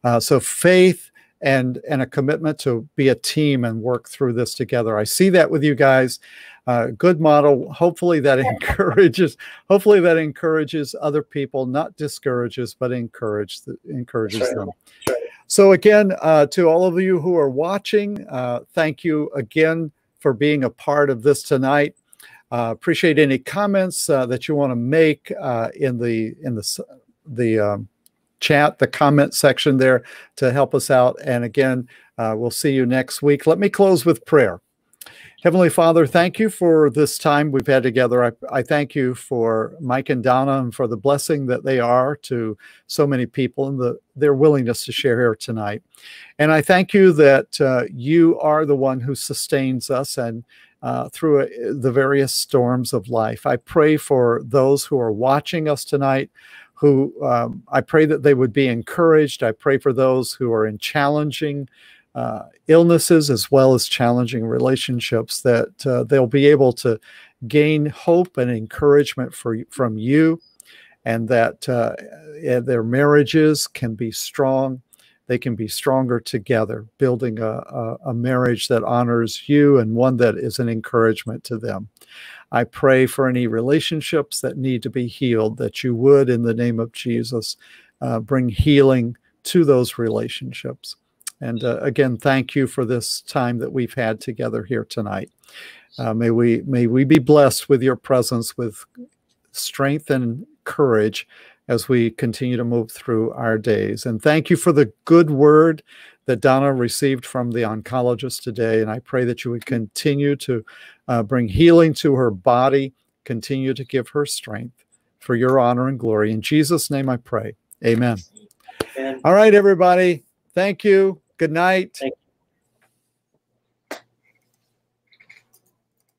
Uh, so faith and and a commitment to be a team and work through this together. I see that with you guys. Uh, good model. Hopefully that encourages hopefully that encourages other people not discourages but encourage encourages them so again, uh, to all of you who are watching, uh, thank you again for being a part of this tonight. Uh, appreciate any comments uh, that you want to make uh, in the in the the um, chat, the comment section there to help us out. And again, uh, we'll see you next week. Let me close with prayer. Heavenly Father, thank you for this time we've had together. I, I, thank you for Mike and Donna and for the blessing that they are to so many people and the, their willingness to share here tonight. And I thank you that uh, you are the one who sustains us and uh, through uh, the various storms of life. I pray for those who are watching us tonight who um, I pray that they would be encouraged. I pray for those who are in challenging uh, illnesses as well as challenging relationships that uh, they'll be able to gain hope and encouragement for, from you and that uh, their marriages can be strong. They can be stronger together, building a, a, a marriage that honors you and one that is an encouragement to them. I pray for any relationships that need to be healed, that you would, in the name of Jesus, uh, bring healing to those relationships. And uh, again, thank you for this time that we've had together here tonight. Uh, may we may we be blessed with your presence, with strength and courage as we continue to move through our days. And thank you for the good word that Donna received from the oncologist today. And I pray that you would continue to uh, bring healing to her body, continue to give her strength for your honor and glory. In Jesus' name I pray. Amen. Amen. All right, everybody. Thank you. Good night.